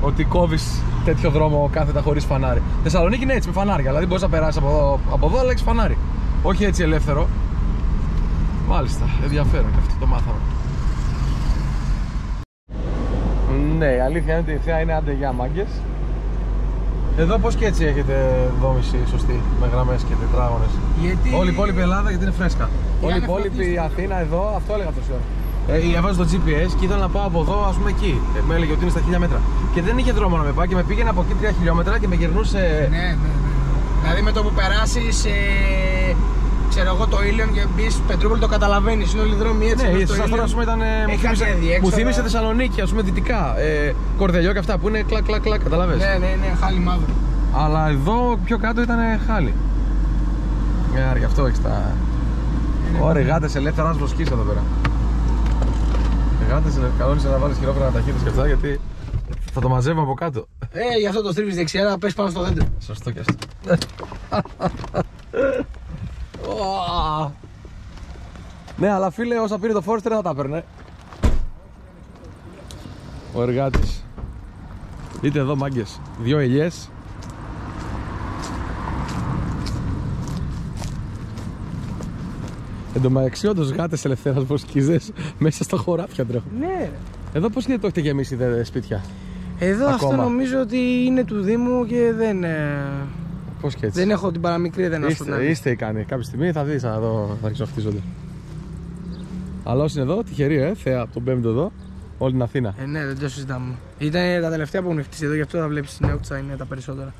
ότι κόβεις τέτοιο δρόμο κάθετα χωρίς φανάρι. Θεσσαλονίκη είναι έτσι με φανάρια. Δηλαδή μπορείς να περάσεις από εδώ, από εδώ αλλά έχεις φανάρι. Όχι έτσι ελεύθερο. Μάλιστα, ενδιαφέρον και αυτό το μάθαμε. Ναι, η αλήθεια είναι ότι η θέα είναι άντε για μάγκες. Εδώ πώς και έτσι έχετε δόμηση σωστή, με γραμμές και τετράγωνες; Γιατί... Όλη η υπόλοιπη Ελλάδα γιατί είναι φρέσκα. Για Όλη η να υπόλοιπη φωτίσει. Αθήνα εδώ, αυτό έλεγα τόση ώρα. Ε, έβαζε το GPS και ήθελα να πάω από εδώ, ας πούμε εκεί. Ε, με έλεγε ότι είναι στα 1000 μέτρα. Και δεν είχε δρόμο να με πάει και με πήγαινε από εκεί 3 χιλιόμετρα και με γυρνούσε. Ναι, ναι, ναι. Δηλαδή με το που περάσεις, ε, ξέρω εγώ, το Ήλιον και μπεις Πετρούπολη το καταλαβαίνεις. Είναι όλοι οι δρόμοι έτσι. Ναι, μέχρι η το Σάστορα, Ήλιον. ας πούμε, ήταν, ε, μου, Έχει θύμισε, κάποια διέξοδα. μου θύμισε Θεσσαλονίκη, ας πούμε δυτικά. Ε, κορδελιό και αυτά που είναι κλακ, κλακ, κλακ, καταλαβες; Ναι, ναι, ναι, χάλι μαύρο. Αλλά εδώ πιο κάτω ήταν χάλι. Ε, γι' αυτό έχεις τα. Ωραία, γάτες ελεύθερα να βοσκείς εδώ πέρα. Γάτες, κανόνισε να βάλεις χειρόφρενα ταχύτητα και αυτά γιατί θα το μαζεύω από κάτω. Ε, γι' αυτό το στρίβεις δεξιά να πέσει πάνω στο δέντρο. Σωστό και αυτό. *laughs* Ω. ναι, αλλά φίλε, όσα πήρε το Forester δεν θα τα έπαιρνε. Ο εργάτης. Δείτε εδώ μάγκες. Δυο ελιές. Εν τω μεταξύ, όντως γάτες ελευθέρας βοσκίζες *laughs* μέσα στα χωράφια τρέχουν. Ναι. Εδώ πώς γίνεται το έχετε γεμίσει δε, σπίτια; Εδώ αυτό Ακόμα. νομίζω ότι είναι του Δήμου και δεν, ε, Πώς και έτσι. δεν έχω την παραμικρή δεν ας πω Είστε, την είστε ικανοί. Κάποια στιγμή θα δεις εδώ θα ξαφτίζονται. Αλλά όσοι είναι εδώ, τυχεροί, ε, θέα από τον πέμπτο εδώ, όλη την Αθήνα. Ε, ναι, δεν το συζητάμε. Ήταν τα τελευταία που έχουν χτίσει εδώ, γι' αυτό θα βλέπεις στην Νέουτσα είναι τα περισσότερα.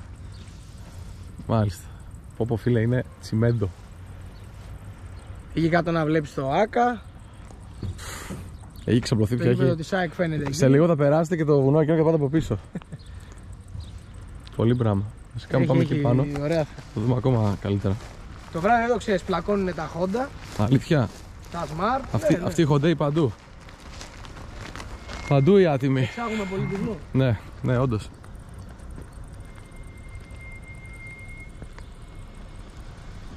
Μάλιστα. Πω πω φίλε, είναι τσιμέντο. Εκεί κάτω να βλέπεις το ΑΚΑ. Έχει ξαπλωθεί Το πια. γήπεδο Έχει... της ΑΕΚ φαίνεται εκεί. Σε λίγο θα περάσετε και το βουνό εκείνο και πάτε από πίσω. *laughs* Πολύ πράγμα. Φυσικά Έχει- πάμε έχει εκεί πάνω. Ωραία. Θα δούμε ακόμα καλύτερα. Το βράδυ εδώ ξέρεις, πλακώνουν τα Honda, Αλήθεια. τα Smart. Αυτή, ναι, ναι. αυτή η χοντέη παντού. Παντού οι άτιμοι. Ψάχνουμε πολιτισμό. Ναι, ναι, όντως.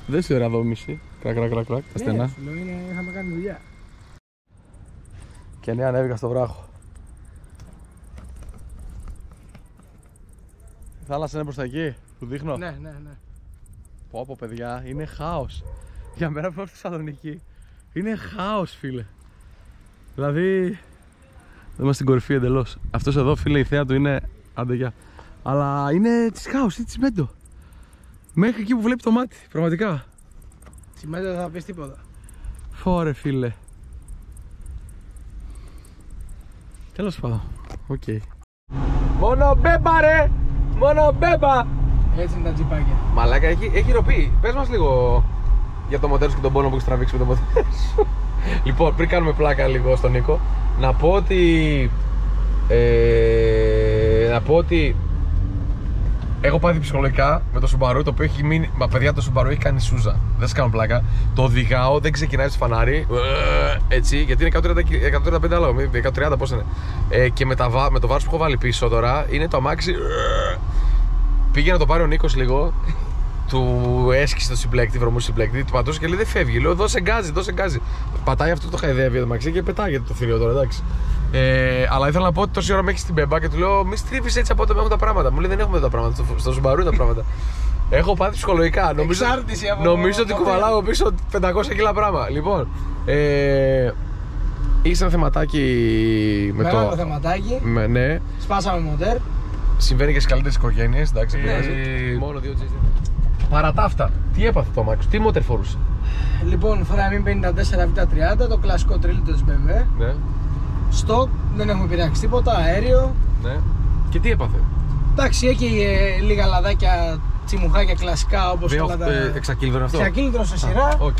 Δεν είσαι ωραία δόμηση. Κρακ, κρακ, κρακ, κρακ, τα στενά. Ναι, σου λέω, είναι, είχαμε κάνει δουλειά. Και ναι, ανέβηκα στο βράχο. Θάλασσα είναι προς τα εκεί, που δείχνω. Ναι, ναι, ναι. Πω πω παιδιά, είναι χάος. Για μένα που είμαι στη Θεσσαλονίκη, είναι χάος φίλε. Δηλαδή, δεν είμαστε στην κορυφή εντελώς. Αυτός εδώ φίλε η θέα του είναι άντε γεια. Αλλά είναι της χάος, είναι τσιμέντο. Μέχρι εκεί που βλέπει το μάτι, πραγματικά. Τσιμέντο δεν θα πεις τίποτα. Ω ρε φίλε. Τέλος πάντων, οκ. Μόνο μπέμπα ρε! Μόνο μπέμπα! Έτσι είναι τα τζιπάκια. Μαλάκα, έχει, έχει ροπή. Πες μας λίγο για το μοτέρ σου και τον πόνο που έχεις τραβήξει με το μοτέρ σου. *laughs* λοιπόν, πριν κάνουμε πλάκα λίγο στον Νίκο, να πω ότι. Ε, να πω ότι έχω πάθει ψυχολογικά με το Subaru το οποίο έχει μείνει. Μα παιδιά, το Subaru έχει κάνει σούζα. Δεν σας κάνω πλάκα. Το οδηγάω, δεν ξεκινάει στο φανάρι. ε, Έτσι, γιατί είναι 130, κι- 135 άλογο, μη- 130 πώς είναι. Ε, και με, τα, βα- με το βάρος που έχω βάλει πίσω τώρα είναι το αμάξι. Ε, Πήγε να το πάρει ο Νίκος λίγο. Του έσκησε το συμπλέκτη, βρωμούσε συμπλέκτη, του πατούσε και λέει δεν φεύγει. Λέω δώσε γκάζι, δώσε γκάζι. Πατάει αυτό το χαϊδεύει το αμάξι και πετάγεται το θηρίο τώρα, εντάξει. Ε, αλλά ήθελα να πω ότι τόση ώρα με έχεις στην μπέμπα και του λέω μη στρίβεις έτσι από όταν έχουν τα πράγματα. Μου λέει δεν έχουμε τα πράγματα. Στο, στο Subaru είναι τα πράγματα. Έχω πάθει ψυχολογικά. Νομίζω, Εξάρτηση από- νομίζω ότι από κουβαλάω πίσω 500 κιλά πράγμα. Λοιπόν, ε, είσαι ένα θεματάκι με Μεγάλο το. θεματάκι. Με, ναι, Σπάσαμε μοντέρ. Συμβαίνει και στις καλύτερες οικογένειες. Εντάξει, Ε, δεν πειράζει. Μόνο δύο τζιζι. Παρά τα αυτά, τι έπαθε το αμάξι, τι μότερ φορούσε; Λοιπόν, φοράμε 54 V30, το κλασικό τρίλιτο της BMW. Ναι, Στοκ, δεν έχουμε πειράξει τίποτα, αέριο. ναι. Και τι έπαθε; Εντάξει, έχει ε, λίγα λαδάκια, τσιμουχάκια κλασικά όπως όλα τα... V8 εξακύλινδρο αυτό; Εξακύλινδρο σε σειρά. Οκ.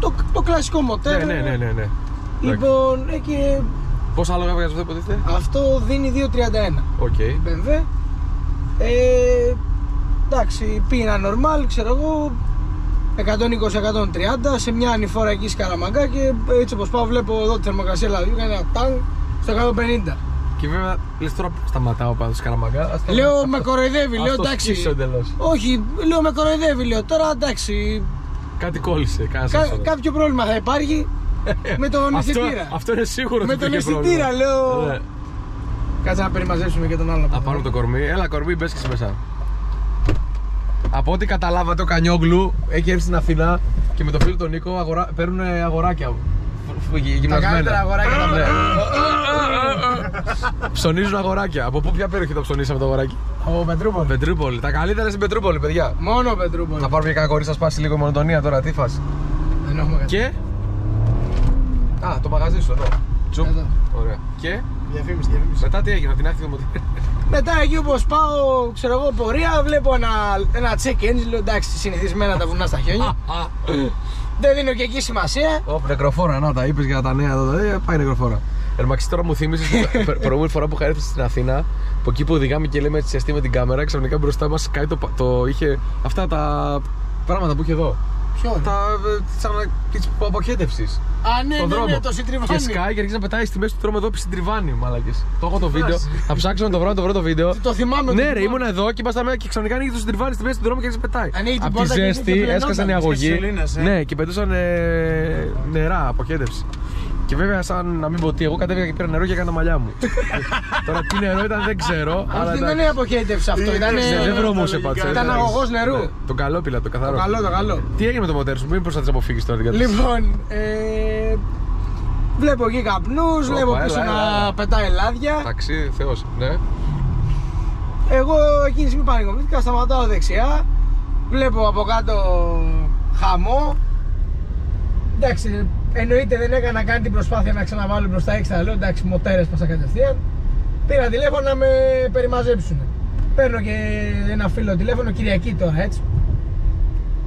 Το, το κλασικό μοτέρ. Ναι, ναι, ναι, ναι. ναι. Λοιπόν, ε, και Πόσα άλογα βγάζει αυτό υποτίθεται; αυτό δίνει 2.31 OK. BMW. Ε, εντάξει, πήγαινα normal, ξέρω εγώ, 120-130 σε μια ανηφόρα εκεί σκαραμαγκά και έτσι όπως πάω βλέπω εδώ τη θερμοκρασία δηλαδή κάνει ένα τάγκ στο 150. Και βέβαια λες τώρα σταματάω πάνω στο καραμαγκά. ας το- Λέω με κοροϊδεύει, ας λέω το εντάξει. σκίσω εντελώς. Όχι, λέω με κοροϊδεύει, λέω τώρα εντάξει. Κάτι κόλλησε, κάνα Κα, κάποιο πρόβλημα θα υπάρχει με τον αυτό, αισθητήρα. αυτό είναι σίγουρο Με ότι τον υπήρχε αισθητήρα, πρόβλημα. λέω. Ναι. Κάτσε να περιμαζέψουμε και τον άλλο. Να πάρουμε το κορμί. Έλα, κορμί, μπες και εσύ μέσα. Από ό,τι καταλάβατε, ο Κανιόγλου έχει έρθει στην Αθήνα και με το φίλο τον Νίκο αγορά... παίρνουν αγοράκια. φ- φ- γυμνασμένα. Τα καλύτερα αγοράκια τα Ναι. παίρνουν. Ψωνίζουν αγοράκια. Από πού, ποια περιοχή το ψωνίσαμε το αγοράκι. Ο Πετρούπολη. Πετρούπολη. Τα καλύτερα στην Πετρούπολη, παιδιά. Μόνο Πετρούπολη. Θα πάρουμε και κανένα κορίτσι, θα σπάσει λίγο η μονοτονία τώρα. Τι φάση. Δεν έχουμε κάτι. Και; Α, το μαγαζί σου εδώ. Τσουπ. Εδώ. Ωραία. Και; Διαφήμιση, διαφήμιση. μετά τι έγινε, την άκρη του μοτέρ. Μετά εκεί όπως πάω, ξέρω εγώ, πορεία, βλέπω ένα, ένα check engine, λέω εντάξει, συνηθισμένα τα βουνά στα χιόνια. Δεν δίνω και εκεί σημασία. Ωπ, νεκροφόρα, να τα είπες για τα νέα εδώ. Ε, πάει νεκροφόρα. Ερμαξί τώρα μου θύμισες την προηγούμενη φορά που είχα έρθει στην Αθήνα, από εκεί που οδηγάμε και λέμε έτσι αστεί με την κάμερα, ξαφνικά μπροστά μας κάει το, πα- το. είχε αυτά τα πράγματα που είχε εδώ. Ποιο Τα. ε, σαν της αποχέτευσης. Α, ναι, Το ναι, δρόμο. ναι, το συντριβάνι. Και σκάει και αρχίζει να πετάει στη μέση του δρόμου εδώ στην τριβάνι, μάλακε. Το έχω το βίντεο. Θα ψάξω να το βρω, να το βρω το βίντεο. Το θυμάμαι. το Ναι, ρε, θυμάμαι. ήμουν εδώ και ήμασταν και ξαφνικά ανοίγει το συντριβάνι στη μέση του δρόμου και αρχίζει να πετάει. Ανοίγει την Απ' τη πόρτα και ζέστη εκεί και έσκασαν οι πλενόταν. αγωγοί. σωλήνες, ε. Ναι, και πετούσαν ε, νερά, αποχέτευση. Και βέβαια, σαν να μην πω τι, εγώ κατέβηκα και πήρα νερό και έκανα τα μαλλιά μου. *laughs* Τώρα τι νερό ήταν δεν ξέρω. αλλά Όχι, δεν εντάξει. είναι αποχέτευση αυτό. Ήταν, Ναι, δεν βρωμούσε πάντως. Ήταν εντάξει. αγωγός νερού. Ναι, Το καλόπιλα, το καθαρό. Το καλό, το καλό. Τι έγινε με το μοτέρ σου, μην προσπαθείς να αποφύγεις τώρα την κατάσταση. Λοιπόν, ε, βλέπω εκεί καπνούς, βλέπω έλα, πίσω έλα, να έλα. πετάει λάδια. Ταξί, Θεός, ναι. Εγώ εκείνη τη στιγμή πανικοβλήθηκα, σταματάω δεξιά. Βλέπω από κάτω χαμό. Εντάξει, εννοείται δεν έκανα καν την προσπάθεια να ξαναβάλω μπροστά έξτρα. Λέω εντάξει, μοτέρες πάσα κατευθείαν. Πήρα τηλέφωνο να με περιμαζέψουν. Παίρνω και ένα φίλο τηλέφωνο, Κυριακή τώρα έτσι.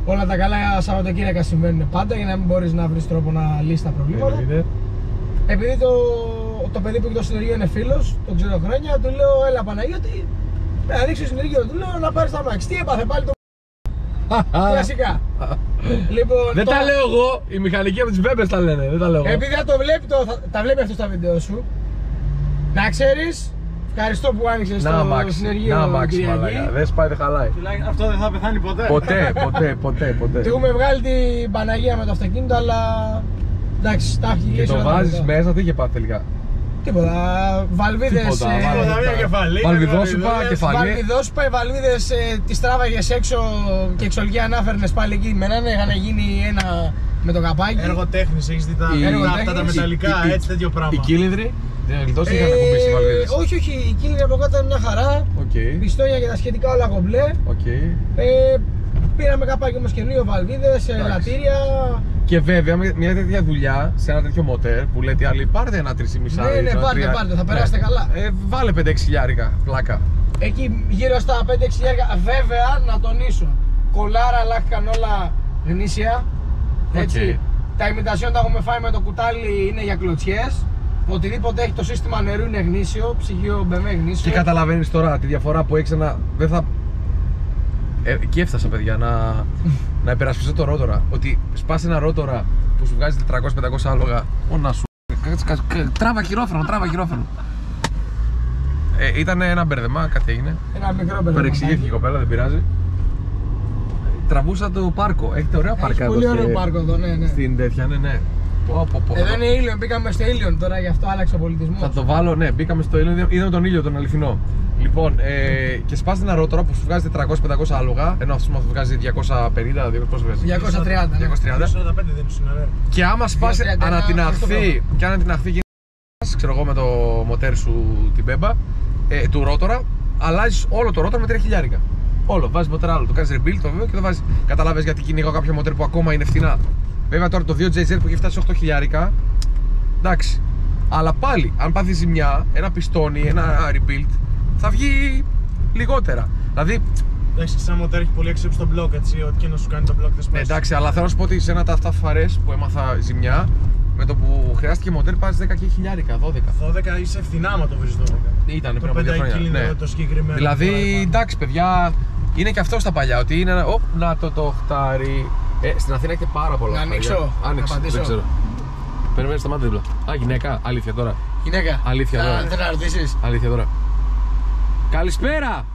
Όλα τα καλά Σαββατοκύριακα συμβαίνουν πάντα για να μην μπορείς να βρεις τρόπο να λύσεις τα προβλήματα. Εννοείται. Επειδή το, το παιδί που έχει το συνεργείο είναι φίλος, το ξέρω χρόνια, του λέω: Έλα Παναγιώτη, να ανοίξει το συνεργείο. Του λέω να πάρεις τα μάξι. Τι έπαθε πάλι το. Κλασικά. λοιπόν, Δεν τώρα- τα λέω εγώ, οι μηχανικοί από τις μπέμπες τα λένε, δεν τα λέω εγώ. Επειδή θα το βλέπει, το, θα- τα βλέπει αυτό στα βίντεο σου. Να ξέρεις, ευχαριστώ που άνοιξες Να το αμάξι, συνεργείο. να αμάξι Κυριακή. μαλάκα, δεν σπάει, δεν χαλάει. Τουλάχιστον αυτό δεν θα πεθάνει ποτέ. Ποτέ, ποτέ, ποτέ, Του ποτέ. έχουμε βγάλει την Παναγία με το αυτοκίνητο, αλλά εντάξει, τα έχει Και γυρίσει το όλα τα βάζεις μετά. μέσα, τι είχε πάθει τελικά; Τίποτα. Βαλβίδες. Τίποτα, Τίποτα, μια κεφαλή. Βαλβιδόσουπα, βαλβιδούλες. κεφαλή. Βαλβιδόσουπα, οι βαλβίδες ε, τι τράβαγε έξω και εξολγία ανάφερνες πάλι εκεί. Με έναν είχαν γίνει ένα με το καπάκι. Έργο τέχνης, έχεις δει τα Η- έργα αυτά τα τέχνης, μεταλλικά, η- η- έτσι τέτοιο πράγμα. Οι κύλινδροι, δεν γλιτώσει, είχαν Ε, ακουμπήσει οι βαλβίδες. όχι, όχι, η κύλινη από κάτω ήταν μια χαρά. Οκ, Πιστόνια και τα σχετικά όλα κομπλέ. οκ. Ε, πήραμε καπάκι όμως καινούριο βαλβίδες, ελατήρια. Και βέβαια, με μια τέτοια δουλειά σε ένα τέτοιο μοτέρ που λέτε άλλοι, πάρτε ένα 3,5 Ναι, ναι, πάρτε, πάρτε, θα περάσετε καλά. Ε, βάλε 5-6 χιλιάρικα, πλάκα. Εκεί γύρω στα 5-6 χιλιάρια. Βέβαια, να τονίσω. Κολάρα αλλάχτηκαν όλα γνήσια. Έτσι. Οκ. Τα imitation τα έχουμε φάει με το κουτάλι είναι για κλωτσιές. Οτιδήποτε έχει το σύστημα νερού είναι γνήσιο, ψυγείο BMW γνήσιο. Και καταλαβαίνεις τώρα τη διαφορά που έχει ένα. Δεν θα. Ε, εκεί έφτασα, παιδιά, να, να υπερασπιστώ το ρότορα. Ότι σπάσει ένα ρότορα που σου βγάζει 400-500 άλογα. Ω να σου. Κάτσε, κάτσε, κα- Τράβα χειρόφρονο, τράβα χειρόφρονο. Ε, ήταν ένα μπέρδεμα, κάτι έγινε. Ένα μικρό παιδί. Παρεξηγήθηκε η κοπέλα, δεν πειράζει. Τραβούσα το πάρκο. Έχετε ωραία πάρκα Έχει εδώ. πολύ στη- ωραίο πάρκο εδώ, ναι, ναι. Στην τέτοια, ναι, ναι. Πω, πω, πω. Εδώ είναι ήλιο, μπήκαμε στο ήλιο τώρα, γι' αυτό άλλαξε ο πολιτισμός. Θα το βάλω, ναι, μπήκαμε στο ήλιο, είδαμε τον ήλιο τον αληθινό. Λοιπόν, ε, και σπάς ένα ρότορα που σου βγάζει 400-500 άλογα, ενώ αυτό μας βγάζει 250, 200, πώς βγάζει; 230. ναι. 230. 45 δεν είναι ρε. Και άμα σπάσει 231 ανατιναχθεί, και ανατιναχθεί γίνεται, ξέρω εγώ με το μοτέρ σου την μπέμπα, ε, του ρότορα, αλλάζεις όλο το ρότορα με 3 χιλιάρικα. Όλο, βάζεις μοτέρ άλλο. Το κάνεις rebuild το βέβαια και το βάζεις. Καταλάβει γιατί κυνηγάω κάποιο μοτέρ που ακόμα είναι φθηνά. Βέβαια τώρα το 2JZ που έχει φτάσει 8 χιλιάρικα, εντάξει. Αλλά πάλι, αν πάθεις ζημιά, ένα πιστόνι, ένα rebuild, θα βγει λιγότερα. Δηλαδή, Εντάξει, σαν μοτέρ έχει πολύ έξω στο μπλοκ, έτσι, ό,τι και να σου κάνει το μπλοκ δεν ναι, σπάσει. εντάξει, αλλά θέλω να σου πω ότι σε ένα τα αυτά φαρές που έμαθα ζημιά, με το που χρειάστηκε μοτέρ πας 10 και χιλιάρικα, 12. 12 είσαι φθηνά άμα το βρεις 12. Ήταν πριν Το από δύο χρόνια. πεντακύλινο, Ναι. το συγκεκριμένο. Δηλαδή, τώρα, εντάξει, παιδιά, είναι και αυτό στα παλιά. Ότι είναι ένα. Οπ, να το το χτάρι. Ε, στην Αθήνα έχετε πάρα πολλά. Να χτάρια. ανοίξω, να Άνοιξε, απαντήσω. δεν ξέρω. Περιμένεις, σταμάτη δίπλα. Α, γυναίκα, αλήθεια τώρα. Γυναίκα. Αλήθεια Θα- τώρα. Θέλω να ρωτήσεις. Αλήθεια τώρα. Καλησπέρα!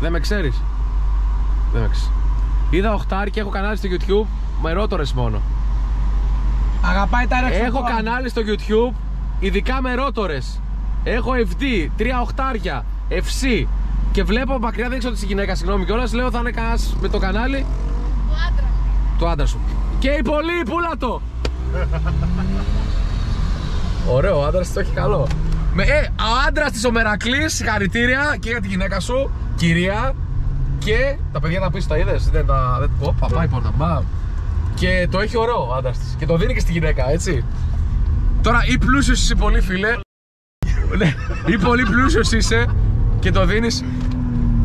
Δεν με ξέρεις. Δεν με ξέρεις. Είδα οχτάρι και έχω κανάλι στο YouTube με ρότορες μόνο. Αγαπάει τα ρεξ. Έχω κανάλι στο YouTube, ειδικά με ρότορες. Έχω FD, τρία οχτάρια, FC και βλέπω μακριά δεν ξέρω τη γυναίκα, συγγνώμη κιόλας, λέω θα είναι κανένας με το κανάλι Το άντρα μου. του άντρα σου. Και η πολύ, πούλα το! *laughs* Ωραίο, ο άντρας το έχει καλό. Με, ε, ο άντρας της ο Μερακλής, συγχαρητήρια και για τη γυναίκα σου, κυρία. Και τα παιδιά να πεις, τα είδες, δεν τα... Δεν, ω, παπά η πόρτα, μπαμ. Και το έχει ωραίο ο άντρας της. Και το δίνει και στη γυναίκα, έτσι. Τώρα ή πλούσιος είσαι πολύ φίλε. ναι, ή πολύ πλούσιος είσαι και το δίνεις...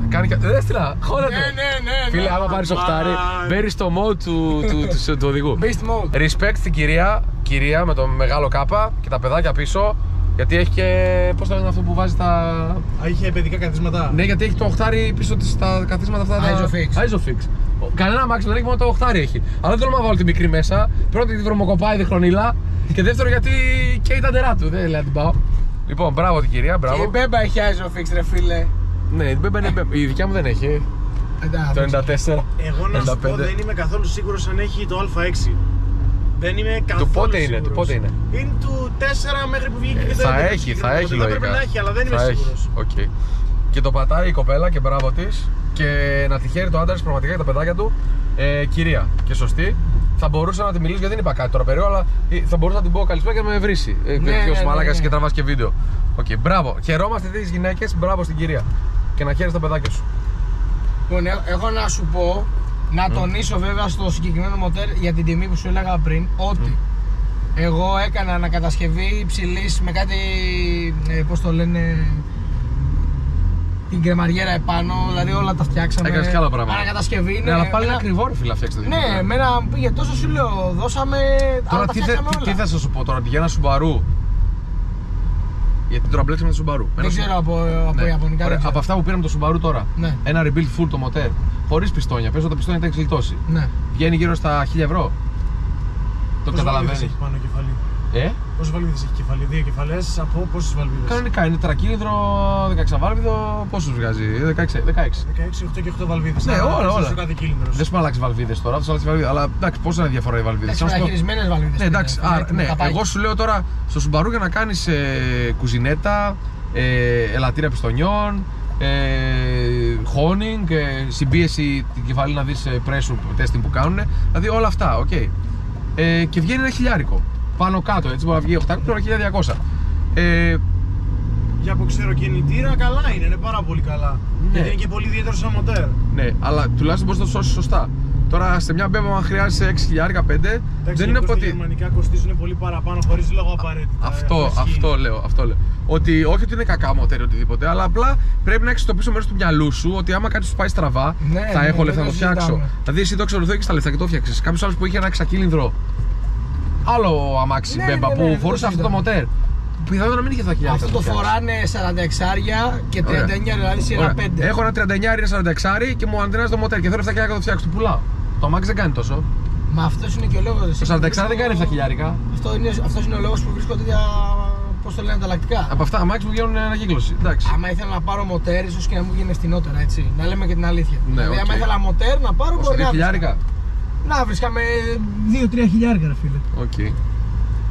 Κάνει και... Δεν έστειλα, χώρατε. Ναι, ναι, ναι. Φίλε, ναι. άμα πάρεις οχτάρι, μπαίνεις στο mode του, του, του, του οδηγού. Beast mode. Respect στην κυρία, κυρία με το μεγάλο κάπα και τα παιδάκια πίσω. Γιατί έχει και. Πώς το λένε αυτό που βάζει τα. Α, είχε παιδικά καθίσματα; Ναι, γιατί έχει το οχτάρι πίσω της, τα καθίσματα αυτά. τα- Isofix. Isofix. Ο- Κανένα αμάξι δεν έχει μόνο το οχτάρι έχει. Αλλά δεν θέλω να βάλω τη μικρή μέσα. Πρώτον, γιατί δρομοκοπάει διχρονίλα. Και δεύτερον, γιατί και η ταντερά του. Δεν λέει να την πάω. Λοιπόν, μπράβο την κυρία, Και η μπράβο. μπέμπα έχει Isofix, ρε φίλε. Ναι, η μπέμπα είναι μπέμπα. Η δικιά μου δεν έχει. Εντάξει. Το 94. Εγώ να σου πω 95. δεν είμαι καθόλου σίγουρος αν έχει το Α6. Δεν είμαι καθόλου πότε είναι, σίγουρος. του πότε είναι; Είναι του 4 μέχρι που βγήκε και το θα 11 έχει, θα συγκεκριμένα έχει μοντέλο. λογικά. Πρέπει να έχει, αλλά δεν είμαι θα σίγουρος. Έχει. οκ. Και το πατάει η κοπέλα και μπράβο της. Και να τη χαίρει το άντρας της πραγματικά για τα παιδάκια του. Ε, κυρία και σωστή. Θα μπορούσα να τη μιλήσω γιατί δεν είπα κάτι τώρα περίεργο, αλλά ε, θα μπορούσα να την πω καλησπέρα και να με βρίσει. Ε, Ναι, ποιος ναι, ναι, μαλάκας ναι. και τραβάς και βίντεο. Οκ, μπράβο. Χαιρόμαστε τις γυναίκες, μπράβο στην κυρία. Και να χαίρεσαι τα παιδάκια σου. Λοιπόν, ε- έχω να σου πω, να τονίσω βέβαια στο συγκεκριμένο μοτέρ για την τιμή που σου έλεγα πριν, ότι εγώ έκανα ανακατασκευή υψηλής με κάτι, ε, πώς το λένε, την κρεμαριέρα επάνω, δηλαδή όλα τα φτιάξαμε. Έκανες και άλλα πράγματα. Ανακατασκευή, ναι. Ναι, αλλά πάλι με είναι ένα- ακριβό ρε φίλε να φτιάξεις το Ναι, δικό σου. εμένα πήγε τόσο σου λέω, δώσαμε, Τώρα αλλά τα τι, θε, φτιάξαμε τι, όλα. τι θες να σου πω τώρα, για ένα Σουμπαρού. Γιατί τώρα μπλέξαμε το Σουμπαρού. Δεν Ένα ξέρω από, από Ναι. Ιαπωνικά. Ωραία, δεν ξέρω. Από αυτά που πήραμε το Subaru τώρα. Ναι. Ένα rebuild full το μοτέρ. Χωρίς πιστόνια. Πες ότι τα πιστόνια τα έχει γλιτώσει. Ναι. Βγαίνει γύρω στα 1000 ευρώ. Το Πόσες βαλβίδες καταλαβαίνει. έχει πάνω κεφαλή; Ε, Πόσες βαλβίδες έχει κεφαλή, δύο κεφαλές από πόσες βαλβίδες; κανονικά είναι τετρακύλινδρο 16βάλβιδο. Πόσους βγάζει, 16. 16. 16, 8 και 8 βαλβίδες. Ναι, όλα, όλα. Στο κάθε κύλινδρος. Δεν σου αλλάξεις βαλβίδες τώρα, θα σου αλλάξεις βαλβίδες. Αλλά εντάξει, πόσο είναι διαφορά οι βαλβίδες; Εντάξει, μεταχειρισμένες βαλβίδες. Ναι, εντάξει, είναι, άρα, με ναι, καπάκι. εγώ σου λέω τώρα στο Subaru για να κάνεις ε, κουζινέτα, ε, ελατήρια πιστονιών, ε, honing, ε, συμπίεση την κεφαλή να δεις ε, pressure testing που κάνουν. Δηλαδή όλα αυτά, οκ. Ε, και βγαίνει ένα χιλιάρικο. Πάνω κάτω, έτσι μπορεί να βγει 800, τώρα 1200. Ε, Για που ξέρω κινητήρα, καλά είναι, είναι πάρα πολύ καλά. Ναι. Γιατί είναι και πολύ ιδιαίτερο σαν μοτέρ. ναι, αλλά τουλάχιστον μπορείς να το σώσεις σωστά. Τώρα σε μια μπέμπα, αν χρειάζεσαι 6 χιλιάρικα, 5, Εντάξει, δεν είναι γενικώς τα ότι. γερμανικά κοστίζουν πολύ παραπάνω χωρίς λόγο απαραίτητα. Αυτό, ισχύει. αυτό λέω, αυτό λέω. Ότι όχι ότι είναι κακά μοτέρ ή οτιδήποτε, αλλά απλά πρέπει να έχεις στο πίσω μέρος του μυαλού σου ότι άμα κάτι σου πάει στραβά, Ναι, θα ναι, έχω δεν λεφτά να το το φτιάξω. συζητάμε. Δηλαδή, εσύ το ξέρω, έχει τα λεφτά και το φτιάξει. Κάποιος άλλος που είχε ένα εξακύλινδρο, άλλο αμάξι Ναι, μπέμπα ναι, ναι, που δεν το φορούσε αυτό το συζητάμε. μοτέρ. Πιθανόν να μην είχε τα χιλιάδες. Αυτό το φοράνε 46 και 39 δηλαδή σειρά 5. Έχω ένα 39 είναι 46 και μου ανατινάζει το μοτέρ και θέλω 7 χιλιάρικα να το φτιάξω. Το πουλάω. Το αμάξι δεν κάνει τόσο. Μα αυτός είναι και ο λόγος. Το 46 δεν κάνει 7 χιλιάρικα. Αυτό είναι, αυτός είναι ο λόγος που βρίσκονται για. Πώς το λένε, ανταλλακτικά. Από αυτά αμάξι που βγαίνουν ανακύκλωση. Εντάξει. Άμα ήθελα να πάρω μοτέρ, ίσως και να μου γίνει φθηνότερα έτσι. Να λέμε και την αλήθεια. Ναι, δηλαδή, άμα οκ. ήθελα μοτέρ να πάρω Πόσα, μπορεί να. δύο χιλιάρικα; Να βρίσκαμε 2-3 χιλιάρικα, ρε φίλε. Οκ.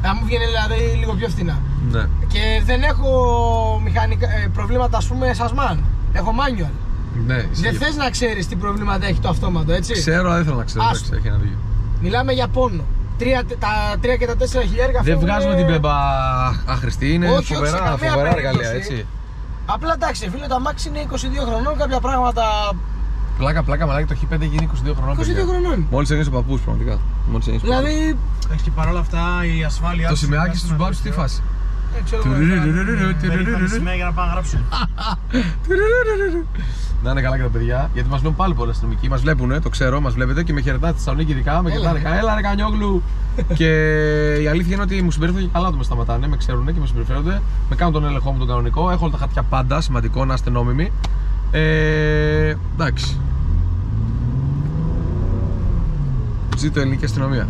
Να μου βγαίνει δηλαδή λίγο πιο φθηνά. Ναι. Και δεν έχω μηχανικά, ε, προβλήματα, ας πούμε, σασμάν. Έχω manual. Ναι, Δεν ισχύει. θες να ξέρεις τι προβλήματα έχει το αυτόματο, έτσι; Ξέρω, αλλά δεν θέλω να ξέρω. Άστο. Εντάξει, έχει ένα δίκιο. Μιλάμε για πόνο. Τρία, τα 3 και τα 4 χιλιάρικα Δεν φεύγουνε- βγάζουμε την μπέμπα άχρηστη, είναι Όχι, όχι, σε φοβερά, καμία φοβερά περίπτωση. εργαλεία, έτσι. Απλά εντάξει, φίλε, τ' αμάξι είναι 22 χρονών, κάποια πράγματα. Πλάκα, πλάκα, μαλάκι το έχει 5 γίνει 22 χρονών. 22 χρονών. Μόλις έγινε ο παππούς, πραγματικά. Μόλις έγινε. Δηλαδή. Έχει και παρόλα αυτά η ασφάλεια. Το τους σημαίακι είναι στους μπάρου, τι φάση; Δεν ξέρω εγώ, Περήφανη σημαία για να πάνε να γράψουν. *laughs* Να είναι καλά και τα παιδιά, γιατί μας βλέπουν πάλι πολλοί αστυνομικοί. Μας βλέπουν, το ξέρω, μας βλέπετε και με χαιρετάτε στη Θεσσαλονίκη ειδικά. Με Έλα, χαιρετάνε. Έλα, ρε Κανιόγλου. *laughs* και η αλήθεια είναι ότι μου συμπεριφέρονται και καλά όταν με σταματάνε, με ξέρουν και με συμπεριφέρονται. Με κάνουν τον έλεγχό μου τον κανονικό. Έχω όλα τα χαρτιά πάντα, σημαντικό να είστε νόμιμοι. Ε, εντάξει. Ζήτω ελληνική αστυνομία.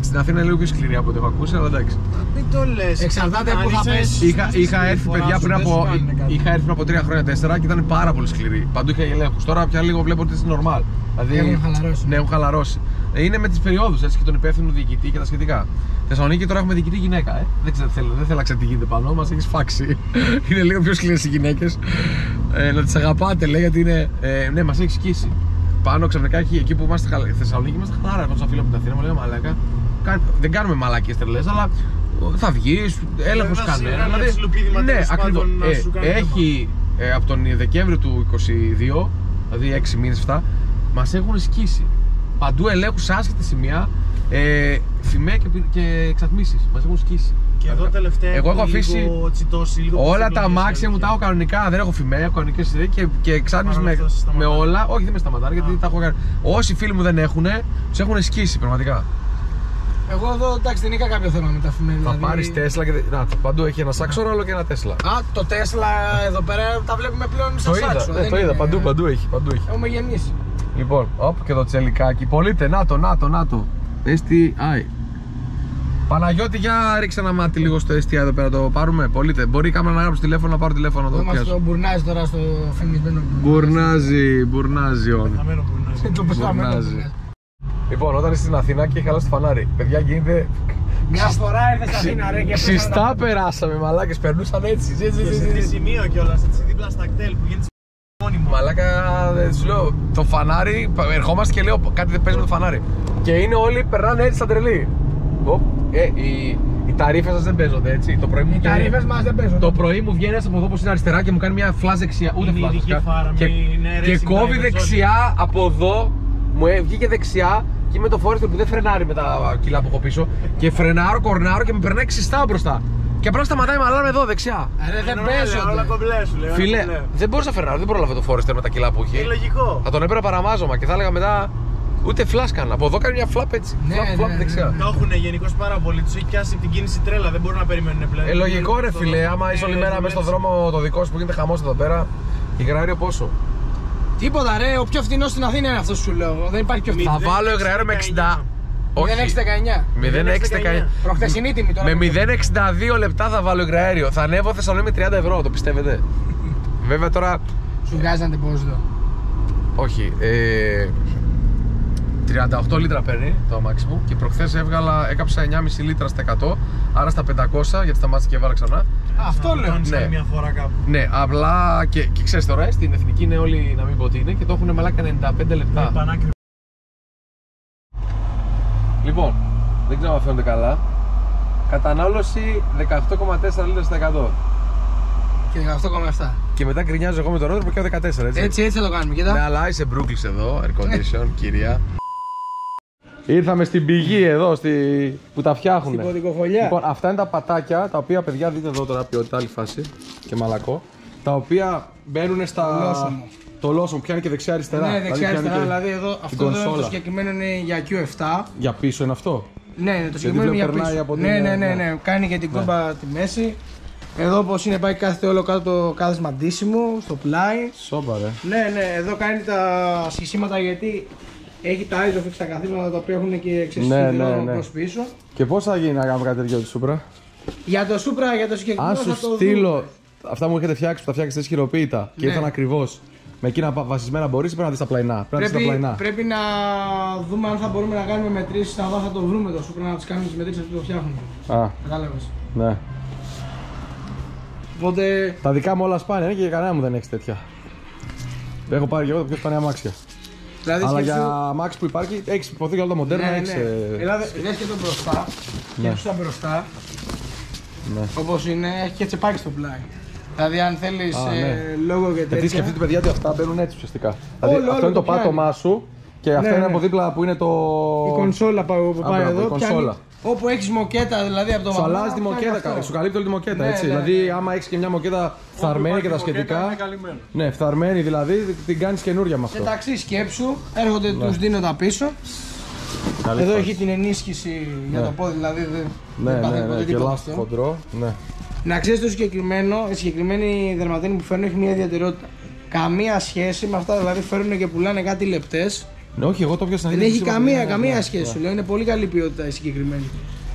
Στην Αθήνα είναι λίγο πιο σκληρή από ό,τι έχω ακούσει, αλλά εντάξει. Μην το λες. Εξαρτάται που θα πες. Είχα, είχα έρθει παιδιά πριν από, είχα έρθει πριν από τρία χρόνια τέσσερα και ήταν πάρα πολύ σκληροί. Παντού είχα ελέγχους. Τώρα πια λίγο βλέπω ότι είναι normal. Δηλαδή, Έχουν χαλαρώσει. Ναι, έχουν χαλαρώσει. Ε, Είναι με τις περιόδους έτσι και τον υπεύθυνο διοικητή και τα σχετικά. Θεσσαλονίκη τώρα έχουμε διοικητή γυναίκα. Ε. Δεν, ξέρω, θέλω, δεν θέλω να ξέρετε τι γίνεται πάνω, μας έχεις φάξει. *laughs* είναι λίγο πιο σκληρές οι γυναίκες. Ε, να τις αγαπάτε, λέει, γιατί είναι. Ε, ναι, μας έχεις σκίσει. Πάνω ξαφνικά εκεί, εκεί που είμαστε χαλα... Θεσσαλονίκη είμαστε χαλάρα. Εγώ σαν φίλο από την Αθήνα μου λέει Μαλάκα. Κα- Δεν κάνουμε μαλακίε τρελές, αλλά θα βγεις, έλεγχος Βέβαια, κανένα. σιγά μια ψιλοπίδημα, ναι, τέλος ακριβώς. πάντων, να σου κάνει το έχει ε, από τον Δεκέμβριο του 22, δηλαδή 6 μήνες αυτά, μας έχουν σκίσει. Παντού ελέγχους σε άσχετη σημεία, ε, φημέ και, πι- και εξατμίσεις. Μας έχουν σκίσει. Και εδώ τελευταία. Εγώ έχω έχει αφήσει λίγο τσιτώσει, λίγο όλα τα ψυχολογίες αμάξια μου τα έχω αλήθεια. κανονικά. Δεν έχω φημαία, έχω κανονικέ και, και εξάτμιση Παρ' όλα με, αυτά σε με σταματάνε. όλα. Όχι, δεν με σταματάνε γιατί Α. τα έχω κάνει. Όσοι φίλοι μου δεν έχουν, τους έχουν σκίσει πραγματικά. Εγώ εδώ εντάξει δεν είχα κάποιο θέμα με τα φημαία. Θα δηλαδή. πάρεις Τέσλα και. δεν- Να, το παντού έχει ένα σάξο ρόλο και ένα Τέσλα. Α, το Τέσλα εδώ πέρα τα βλέπουμε πλέον Το σαν είδα, σάξο. ε, δεν το είδα. είναι- Παντού, παντού έχει. Παντού έχει. Έχουμε γεμίσει. Λοιπόν, όπ και το τσελικάκι. Πολύτε, να το, να το, να το. STI. Παναγιώτη, για ρίξε ένα μάτι λίγο στο STI εδώ πέρα, το πάρουμε. Πολύτε, μπορεί η κάμερα να γράψει τηλέφωνο, να πάρω τηλέφωνο Εδώ εδώ. μας πιάσω. το μπουρνάζει τώρα στο φημισμένο Μπουρνάζει, μπουρνάζει on. Χαμένο που είναι. Το πεθαμένο Μπουρνάζει. Μπουρνάζει. Λοιπόν, όταν είσαι στην Αθήνα και έχει χαλάσει το φανάρι, παιδιά γίνεται. Μια φορά ήρθες στην Αθήνα ρε και Ξιστά περάσαμε, μαλάκες, περνούσαν έτσι. ζει, ζει, Και ζει, σε ζει. τι σημείο κιόλας, έτσι δίπλα στα κτέλ που γίνεται μόνιμο. Μαλάκα, δεν σου λέω, το φανάρι, ερχόμαστε και λέω κάτι δεν παίζει με το φανάρι. Και είναι όλοι περνάνε έτσι στα τρελή. Οπ, ε, οι, οι ταρήφες σας δεν παίζονται έτσι. Το πρωί μου Οι βγαίνει- ταρήφες μας δεν παίζουν. Το πρωί μου βγαίνει ένας από εδώ που είναι αριστερά και μου κάνει μια φλάζ δεξιά. Ούτε Είναι φλάζ ειδική δεξιά. φάρα, Και, μη- είναι και racing κόβει drivers δεξιά από εδώ. Μου ε- βγήκε δεξιά και είμαι το φόρεστο που δεν φρενάρει με τα κιλά που έχω πίσω. Και φρενάρω, κορνάρω και με περνάει ξιστά μπροστά. Και απλά σταματάει μαλάμε εδώ δεξιά. Ρε δεν Όλα- Όλα παίζονται. κομπλές σου λέω. Φίλε, κομπλές. δεν μπορούσα να φρενάρω, δεν πρόλαβε το φόρεστερ με τα κιλά που Είναι έχει. λογικό. Θα τον έπαιρνα παραμάζωμα και θα έλεγα μετά ούτε φλάσκαν. Από εδώ κάνει μια φλαπ έτσι. Ναι, φλαπ, ναι, φλαπ ναι, δεξιά. Το έχουν γενικώς πάρα πολύ. Τους έχει πιάσει την κίνηση τρέλα. Δεν μπορούν να περιμένουν πλέον. Ε, λογικό ρε Στο φίλε, δρόμο. άμα είσαι όλη Ε, μέρα έτσι. μέσα στον δρόμο το δικό σου που γίνεται χαμός εδώ πέρα, υγράριο πόσο. Τίποτα ρε, ο πιο φθηνός στην Αθήνα είναι αυτός σου λέω. Δεν υπάρχει πιο φθηνό. Θα βάλω υγραέριο με 60. 0,619. 0,619. Προχθεσινή τιμή τώρα. Με 0,62 λεπτά θα βάλω υγραέριο. Θα ανέβω Θεσσαλονίκη με 30 ευρώ, το πιστεύετε; *laughs* Βέβαια τώρα, Σου βγάζει ένα τεπόζιτο. όχι. Ε, 38 λίτρα παίρνει το αμάξι μου και προχθές έβγαλα, έκαψα 9,5 λίτρα στα 100, άρα στα 500 γιατί σταμάτησα και έβαλα ξανά. Αυτό λέω. Κάνεις Ναι. άλλη μια φορά κάπου. Ναι, απλά και, και ξέρεις τώρα, ε, στην εθνική είναι όλοι να μην πω τι είναι και το έχουν μαλάκα 95 λεπτά. Πανάκριβο. Λοιπόν, δεν ξέρω αν φαίνονται καλά. Κατανάλωση 18,4 λίτρα στα 100. Και 18,7. Και μετά γκρινιάζω εγώ με τον ρόδο που και 14, έτσι. Έτσι, έτσι θα το κάνουμε. Κοίτα. Ναι, αλλά είσαι Brooklyn εδώ, air condition, *laughs* κυρία. Ήρθαμε στην πηγή εδώ, στη... που τα φτιάχνουν. Στην ποδικοφολιά. Λοιπόν, αυτά είναι τα πατάκια, τα οποία παιδιά δείτε εδώ τώρα ποιότητα, άλλη φάση και μαλακό. Τα οποία μπαίνουν στα. Το λόσωμο. Το λόσωμο, πιάνει και δεξιά-αριστερά. Ναι, δεξιά πιάνει αριστερά. και Δηλαδή εδώ αυτό εδώ κονσόλα. το συγκεκριμένο είναι για Q7. Για πίσω είναι αυτό. Ναι, ναι, το συγκεκριμένο είναι δεν για περνάει πίσω. από την- Ναι, ναι, ναι, ναι. ναι. Κάνει και την κόμπα τη μέση. Εδώ όπως είναι πάει κάθεται όλο κάτω το κάθισμα αντίσιμο, στο πλάι. Σόμπα, ρε. Ναι, ναι, εδώ κάνει τα σχισίματα γιατί έχει τα isofix τα καθίσματα τα οποία έχουν και εξαισθητικό Ναι, ναι, ναι. προς πίσω. Και πώς θα γίνει να κάνουμε κάτι τέτοιο τη Supra; Για το Supra, για το συγκεκριμένο Αν θα σου το στείλω δούμε. αυτά που μου έχετε φτιάξει, που τα φτιάξετε σχηροποίητα και Ναι. ήρθαν ακριβώς. με εκείνα πα- βασισμένα μπορείς ή πρέπει να δεις τα πλαϊνά; Πρέπει, να δεις τα Πρέπει, πλαϊνά. πρέπει να δούμε αν θα μπορούμε να κάνουμε μετρήσεις. Να δω, θα το βρούμε το σούπρα να τις κάνουμε τις μετρήσεις που το φτιάχνουμε. Α, Κατάλαβες. ναι. Οπότε. Τα δικά μου όλα σπάνια είναι και για κανένα μου δεν έχει τέτοια. Έχω πάρει και εγώ τα πιο σπάνια αμάξια. Δηλαδή Αλλά σκέψου- για αμάξι που υπάρχει, έχεις υποθεί για όλα τα μοντέρνα. Ναι, έχεις, ναι. ε, Έλα, δε- δες και το μπροστά. Ναι. Σκέψου τα μπροστά. Ναι. Όπως είναι, έχει και τσεπάκι στο πλάι. Δηλαδή, αν θέλεις Α, ναι. λόγο και Γιατί τέτοια. σκεφτείτε, παιδιά, ότι αυτά μπαίνουν έτσι ουσιαστικά. Δηλαδή, Όλο, αυτό όλο είναι το το πιάνει. πάτωμά σου και αυτό Ναι, είναι ναι. από δίπλα που είναι το. Η κονσόλα που που Α, πάει μπράβο, εδώ. η κονσόλα. Πιάνει- Όπου έχεις μοκέτα δηλαδή από το Σου μαγνά, αλλάζει τη πιάνει μοκέτα, αυτό. κα- σου καλύπτει όλη τη μοκέτα. Ναι, έτσι. ναι, δηλαδή, ναι. άμα έχεις και μια μοκέτα φθαρμένη και τα σχετικά. Είναι καλυμμένο. Ναι, φθαρμένη δηλαδή, την κάνεις καινούρια με αυτό. Εντάξει, σκέψου, έρχονται Ναι. τους δίνω τα πίσω. Καλή Εδώ φάση. έχει την ενίσχυση για Ναι. το πόδι, δηλαδή δεν, Ναι, δεν ναι, πάθει ναι, ποτέ και τίποτα λάστιχο αυτό. χοντρό. Ναι. Να ξέρεις το συγκεκριμένο, η συγκεκριμένη δερματίνη που φέρνουν έχει μια ιδιαιτερότητα. Καμία σχέση με αυτά, δηλαδή φέρνουν και πουλάνε κάτι λεπτές. Ναι, όχι, εγώ το πιάσα να Δεν δείτε έχει σίγουρα, καμία, ναι, καμία ναι, σχέση. ναι. Σου λέω είναι πολύ καλή ποιότητα η συγκεκριμένη.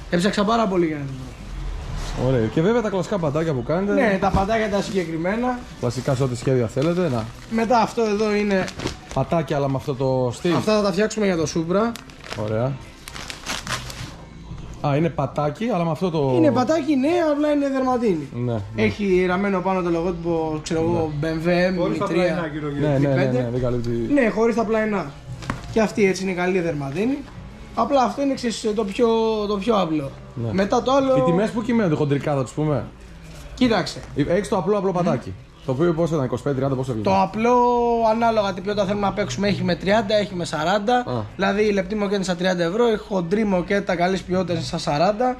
Έψαξα πάρα πολύ για να την βρω. Ωραία. Και βέβαια τα κλασικά παντάκια που κάνετε. Ναι, τα παντάκια τα συγκεκριμένα. Κλασικά σε ό,τι σχέδια θέλετε. Να. Μετά αυτό εδώ είναι. Πατάκια, αλλά με αυτό το στυλ. Αυτά θα τα φτιάξουμε για το Supra. Ωραία. Α, είναι πατάκι, αλλά με αυτό το. Είναι πατάκι, ναι, απλά είναι δερματίνη. Ναι, ναι. Έχει ραμμένο πάνω το λογότυπο, ξέρω εγώ, BMW, Χωρίς τα M3. πλαϊνά γύρω γύρω. Ναι, ναι, ναι, πέντε. ναι, δεν καλύπτει. Ναι, χωρίς τα πλαϊνά. Και αυτή έτσι είναι καλή δερματίνη. Απλά αυτό είναι ξέρεις, το, πιο, το πιο απλό. Ναι. Μετά το άλλο. Οι τιμές που κυμαίνονται χοντρικά, θα τους πούμε. Κοίταξε. Έχεις το απλό απλό πατάκι. Το οποίο πόσο ήταν, 25-30, πόσο βγήκε. Το απλό ανάλογα τι ποιότητα θέλουμε να παίξουμε έχει με 30, έχει με 40. Α. Δηλαδή η λεπτή μοκέτα είναι στα 30 ευρώ, η χοντρή μοκέτα καλής ποιότητας είναι στα 40.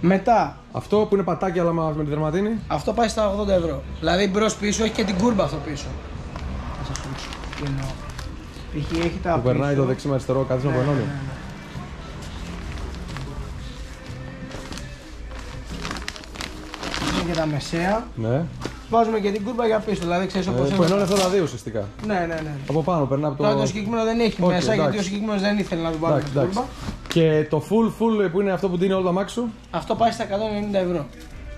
Μετά Αυτό που είναι πατάκι, αλλά με τη δερματίνη; αυτό πάει στα 80 ευρώ. Δηλαδή μπρος πίσω έχει και την κούρμπα αυτό πίσω. Θα σας δείξω τι εννοώ. Π.χ. έχει τα Που περνάει πίσω. το δεξί με αριστερό, κάτι να περνάει. Είναι και τα μεσαία. Ναι. Βάζουμε και την κούρμπα για πίσω, δηλαδή ξέρεις Ε, όπως Που ενώνει αυτά τα δύο ουσιαστικά. Ναι, ναι, ναι. Από πάνω περνάει από Τώρα το το. συγκεκριμένο δεν έχει Οκ, μέσα γιατί εντάξει. ο συγκεκριμένος δεν ήθελε να του βάλει Εντάξει, την εντάξει. κούρμπα. Και το full full που είναι αυτό που δίνει όλο το αμάξι σου. Αυτό πάει στα 190 ευρώ.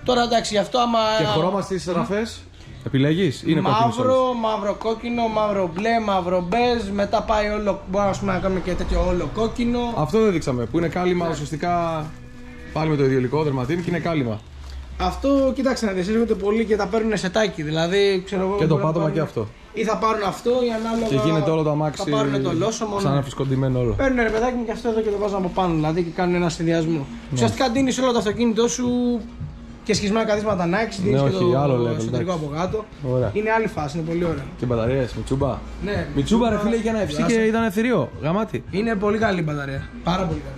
Τώρα εντάξει, γι' αυτό άμα. Και χρώμα στις ραφές. Επιλέγεις. Είναι Μαύρο, μαύρο κόκκινο, μαύρο μπλε, μαύρο μπέζ. Μετά πάει όλο. Μπορούμε ας πούμε, να κάνουμε και τέτοιο όλο κόκκινο. Αυτό δεν δείξαμε. Που είναι κάλυμα ουσιαστικά. Πάλι με το ίδιο υλικό, δερματίνη και είναι κάλυμα. Αυτό κοιτάξτε να δεις, έρχονται πολλοί και τα παίρνουν σε τάκι. Δηλαδή, ξέρω εγώ. Και το μπορεί να πάτωμα πάρουν- και αυτό. Ή θα πάρουν αυτό ή ανάλογα. Και γίνεται όλο το αμάξι. Θα πάρουν το λόσωμο. Σαν ναι. να φυσκοντημένο όλο. Παίρνουν ρε παιδάκι μου και αυτό εδώ και το βάζουν από πάνω. Δηλαδή και κάνουν ένα συνδυασμό. Ναι. Ουσιαστικά δίνει όλο το αυτοκίνητό σου και σχισμένα καθίσματα Nike, δίνεις Ναι, και όχι, το άλλο level, εσωτερικό εντάξει. από κάτω. Ωραία. Είναι άλλη φάση, είναι πολύ ωραία. Και μπαταρίες, Μιτσούμπα. Ναι, Μιτσούμπα, ρε φίλε, είχε ένα ευσύ και ήταν εθηρίο. Γαμάτι. Είναι πολύ καλή η μπαταρία. Πάρα πολύ καλή.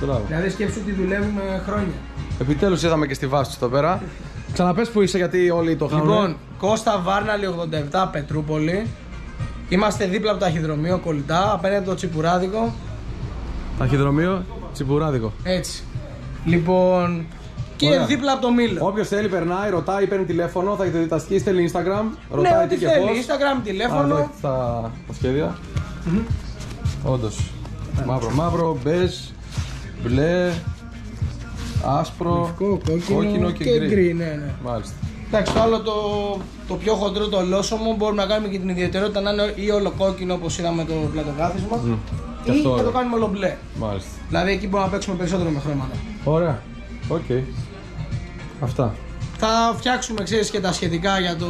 Μπράβο. Δηλαδή σκέψου ότι δουλεύουμε χρόνια. Επιτέλους ήρθαμε και στη βάση τους εδώ πέρα. Ξαναπες που είσαι γιατί όλοι το κάνουν. Λοιπόν, Κώστα Βάρναλη 87 Πετρούπολη. Είμαστε δίπλα από το ταχυδρομείο κολλητά, απέναντι από το τσιπουράδικο. Ταχυδρομείο, τσιμπουράδικο. Έτσι. Λοιπόν. Και Ωραία. δίπλα από το Μήλο. Όποιος θέλει, περνάει, ρωτάει, παίρνει τηλέφωνο, θα έχετε τα στοιχεία, στέλνει Instagram. Ρωτάει Ναι, ό,τι τι και θέλει. πώς. Instagram, Α, εδώ τηλέφωνο. έχει τα, τα σχέδια. Όντως. Μαύρο, μαύρο, μπέζ, μπλε, άσπρο, Λευκό, κόκκινο, κόκκινο και, και γκρι. γκρι. Ναι, ναι. Μάλιστα. Εντάξει, το άλλο το, το πιο χοντρό το ολόσωμο μπορούμε να κάνουμε και την ιδιαιτερότητα να είναι ή όλο κόκκινο όπως είδαμε το πλατοκάθισμα. Και Ή αυτό να το ωραίο. κάνουμε όλο μπλε. Μάλιστα. Δηλαδή εκεί μπορούμε να παίξουμε περισσότερο με χρώματα. Ωραία. Οκ. Αυτά. Θα φτιάξουμε ξέρεις, και τα σχετικά για το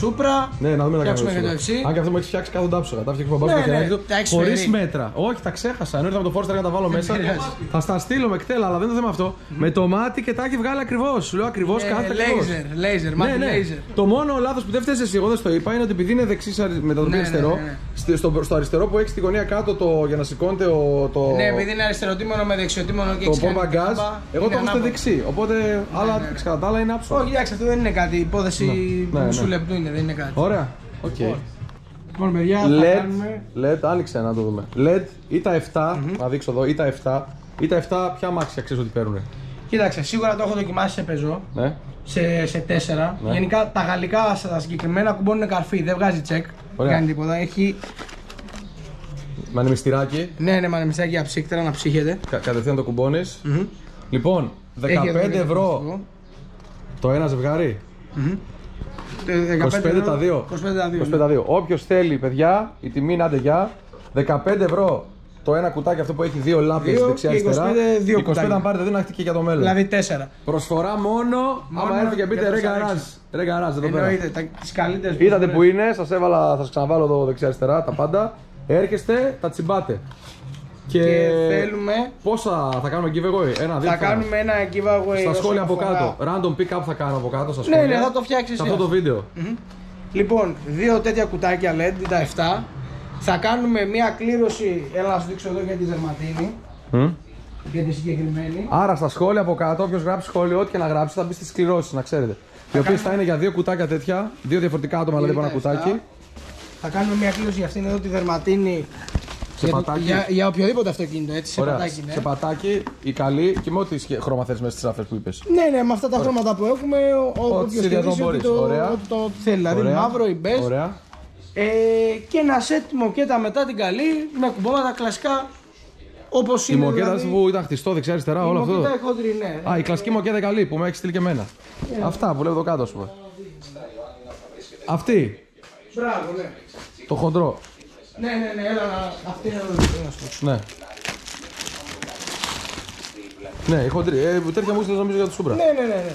Supra. Ναι, να δούμε τα Φτιάξουμε κάνουμε και το FC. Αν και αυτό μου έχεις φτιάξει κάτω τάψογα. Τα φτιάξει ο μπαμπάς Ναι, μου και ναι, χεράκι του. τα έχεις Χωρίς φέρει. μέτρα. Όχι, τα ξέχασα. Ενώ ήρθα με το Forester για να τα βάλω μέσα. πειράζει. Θα στα στείλω με κτέλα, αλλά δεν είναι το θέμα αυτό. Με το μάτι και τα έχει βγάλει ακριβώς. Σου λέω ακριβώς Ε, κάθε ακριβώς. Laser, laser, Ναι, μάτι ναι. laser. Το μόνο λάθος που δεν φταίει εσύ, εγώ δεν στο είπα, είναι ότι επειδή είναι δεξί με το Ναι, ναι, αριστερό, ναι, ναι. στη- στο, στο αριστερό που έχει στη γωνία κάτω το, για να σηκώνεται ο, το, Ναι, επειδή είναι αριστεροτίμονο με δεξιοτίμονο και το έχεις κάνει πόμπα γκάζ, κάμπα, εγώ είναι το έχω στο ανάποδο. δεξί. Οπότε, αλλά ναι. κατά τα άλλα είναι άψογο. Όχι, εντάξει, αυτό δεν είναι κάτι. Η υπόθεση Ναι, ναι, μισού ναι. λεπτού είναι, δεν είναι κάτι. Ωραία. Οκ. Λοιπόν, παιδιά, θα LED, κάνουμε. LED, άνοιξε να το δούμε. LED ήτα 7, να δείξω εδώ, ήτα 7. Ήτα 7, ποια αμάξια ξέρει ότι παίρνουν. Κοίταξε, σίγουρα το έχω δοκιμάσει σε πεζό. Ναι. Σε, C4. Ναι. Γενικά τα γαλλικά σε τα συγκεκριμένα κουμπώνουν καρφί, δεν βγάζει τσεκ. Δεν Ωραία. κάνει τίποτα. Έχει. Με ανεμιστηράκι, Ναι, ναι, μανεμιστάκι για ψύκτερα να ψύχεται. κα, κατευθείαν το κουμπώνεις. Λοιπόν, 15 Έχει εδώ και το ευρώ πλαστικό. Το ένας ζευγάρι. 25 τα δύο. 25 τα δύο. 25 τα δύο. Όποιος θέλει, παιδιά, η τιμή είναι άντε για 15 ευρώ το ένα κουτάκι αυτό που έχει δύο λάμπε Δύο δεξιά και αριστερά. 25 δύο 25 κουτάκια. αν πάρετε δύο να έχετε και για το μέλλον. Δηλαδή 4. Προσφορά μόνο, Μόνο άμα έρθει και πείτε για το ρε γκαράζ. σαρέξι. Ρε γκαράζ εδώ πέρα. Εννοείται, τα, τις καλύτερες Είδατε που προσφορές. είναι, σας έβαλα, θα σας ξαναβάλω εδώ δεξιά-αριστερά τα πάντα. Έρχεστε, τα τσιμπάτε. Και, Και θέλουμε, πόσα θα κάνουμε giveaway, ένα, δύο. θα θα κάνουμε ένα giveaway Στα όσον σχόλια από αφορά- κάτω. Random pick up θα κάνω από κάτω στα Ναι, σχόλια. ναι, θα το φτιάξεις Σε εσύ αυτό το αυτό. βίντεο. Λοιπόν, δύο τέτοια κουτάκια LED, τα 7. Θα κάνουμε μια κλήρωση, έλα να σου δείξω εδώ για τη δερματίνη, Μμ. για τη συγκεκριμένη. Άρα στα σχόλια από κάτω, όποιος γράψει σχόλιο, ό,τι και να γράψει, θα μπει στις κληρώσεις, να ξέρετε. Οι οποίες θα είναι για δύο κουτάκια τέτοια, δύο διαφορετικά άτομα δηλαδή από ένα τα κουτάκι. εφτά. Θα κάνουμε μια κλήρωση για αυτήν εδώ τη δερματίνη. Σε για, πατάκι. για, για οποιοδήποτε αυτοκίνητο, έτσι, σε Ωραία. πατάκι, ναι. Σε πατάκι, η καλή και με ό,τι σχε- χρώμα θες μέσα στις ράφες που είπες. Ναι, ναι, με αυτά τα χρώματα που έχουμε, ο- ο- Ό,τι όποιος συνδυασμό κερδίσει ό,τι μπορείς. το, Ωραία. ό,τι το θέλει. Δηλαδή μαύρο ή μπέζ. Ωραία. Ε, και ένα σετ μοκέτα μετά την καλή με κουμπώματα κλασικά όπως Η είναι. μοκέτα δηλαδή, που ήταν χτιστό δεξιά-αριστερά, η όλο αυτό. μοκέτα χοντρή, ναι. Α, η κλασική μοκέτα καλή που με έχεις στείλει και εμένα. Αυτά που λέω εδώ κάτω, ας πούμε. Αυτή, Μπράβο, ναι. το χοντρό. Ναι, ναι, ναι, έλα να. Αυτή είναι εδώ. Ναι. Ναι, η χοντρή. Ε, τέτοια μου ήθελε νομίζω για το Subaru. Ναι, ναι, ναι. ναι.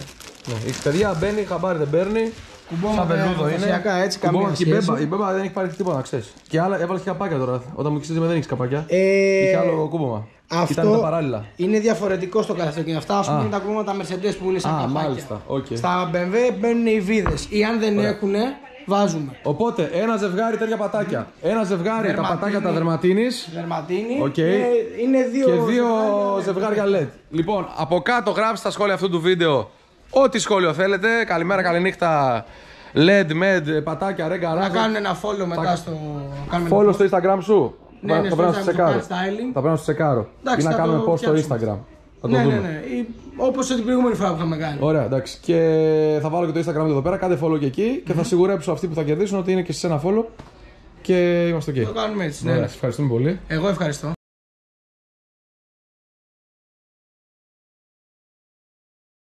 Ναι. Η παιδιά μπαίνει, χαμπάρι δεν παίρνει. Κουμπώματα Σαν βελούδο είναι. εντυπωσιακά, έτσι, καμία Κουμπώματα και η σχέση. μπέμπα, η μπέμπα δεν έχει πάρει τίποτα, να ξέρεις. Και άλλα έβαλε και καπάκια τώρα. Όταν μου ξέρεις δεν έχεις καπάκια. Ε, Είχε άλλο κούμπωμα. Αυτό Ήταν τα παράλληλα. είναι διαφορετικό στο κάθε αυτοκίνητο. Αυτά ας πούμε, είναι τα κουμπώματα Mercedes που είναι σαν Α, καπάκια. μάλιστα, οκ. Στα BMW μπαίνουν οι βίδες. Ή αν δεν έχουν, βάζουμε. Οπότε ένα ζευγάρι τέτοια πατάκια. Ένα ζευγάρι τα Δερματίνη. πατάκια τα δερματίνης. Δερματίνη. Οκ. Και είναι δύο. Και δύο ζευγάρια. ζευγάρια LED. Λοιπόν, από κάτω γράψτε στα σχόλια αυτού του βίντεο ό,τι σχόλιο θέλετε. Καλημέρα, καληνύχτα. LED, med, πατάκια, ρε Να γκαράζ. κάνουν ένα follow μετά στο. κάνουμε ένα Follow στο Instagram σου. Ναι, Θα- ναι, θα στο πρέπει να Instagram στο το τσεκάρω. Car Styling. Θα πρέπει να στο τσεκάρω. Εντάξει, Ή να θα κάνουμε το post στο φτιάξουμε. Instagram. Θα το Ναι, ναι, δούμε. ναι. Όπως την προηγούμενη φορά που είχαμε κάνει. Ωραία, εντάξει. Και θα βάλω και το Instagram εδώ πέρα. Κάντε follow και εκεί και θα σιγουρέψω αυτοί που θα κερδίσουν ότι είναι και σε ένα follow. Και είμαστε ok. Το κάνουμε έτσι. Ναι, Ωραία, ναι. σας ευχαριστούμε πολύ. Εγώ ευχαριστώ.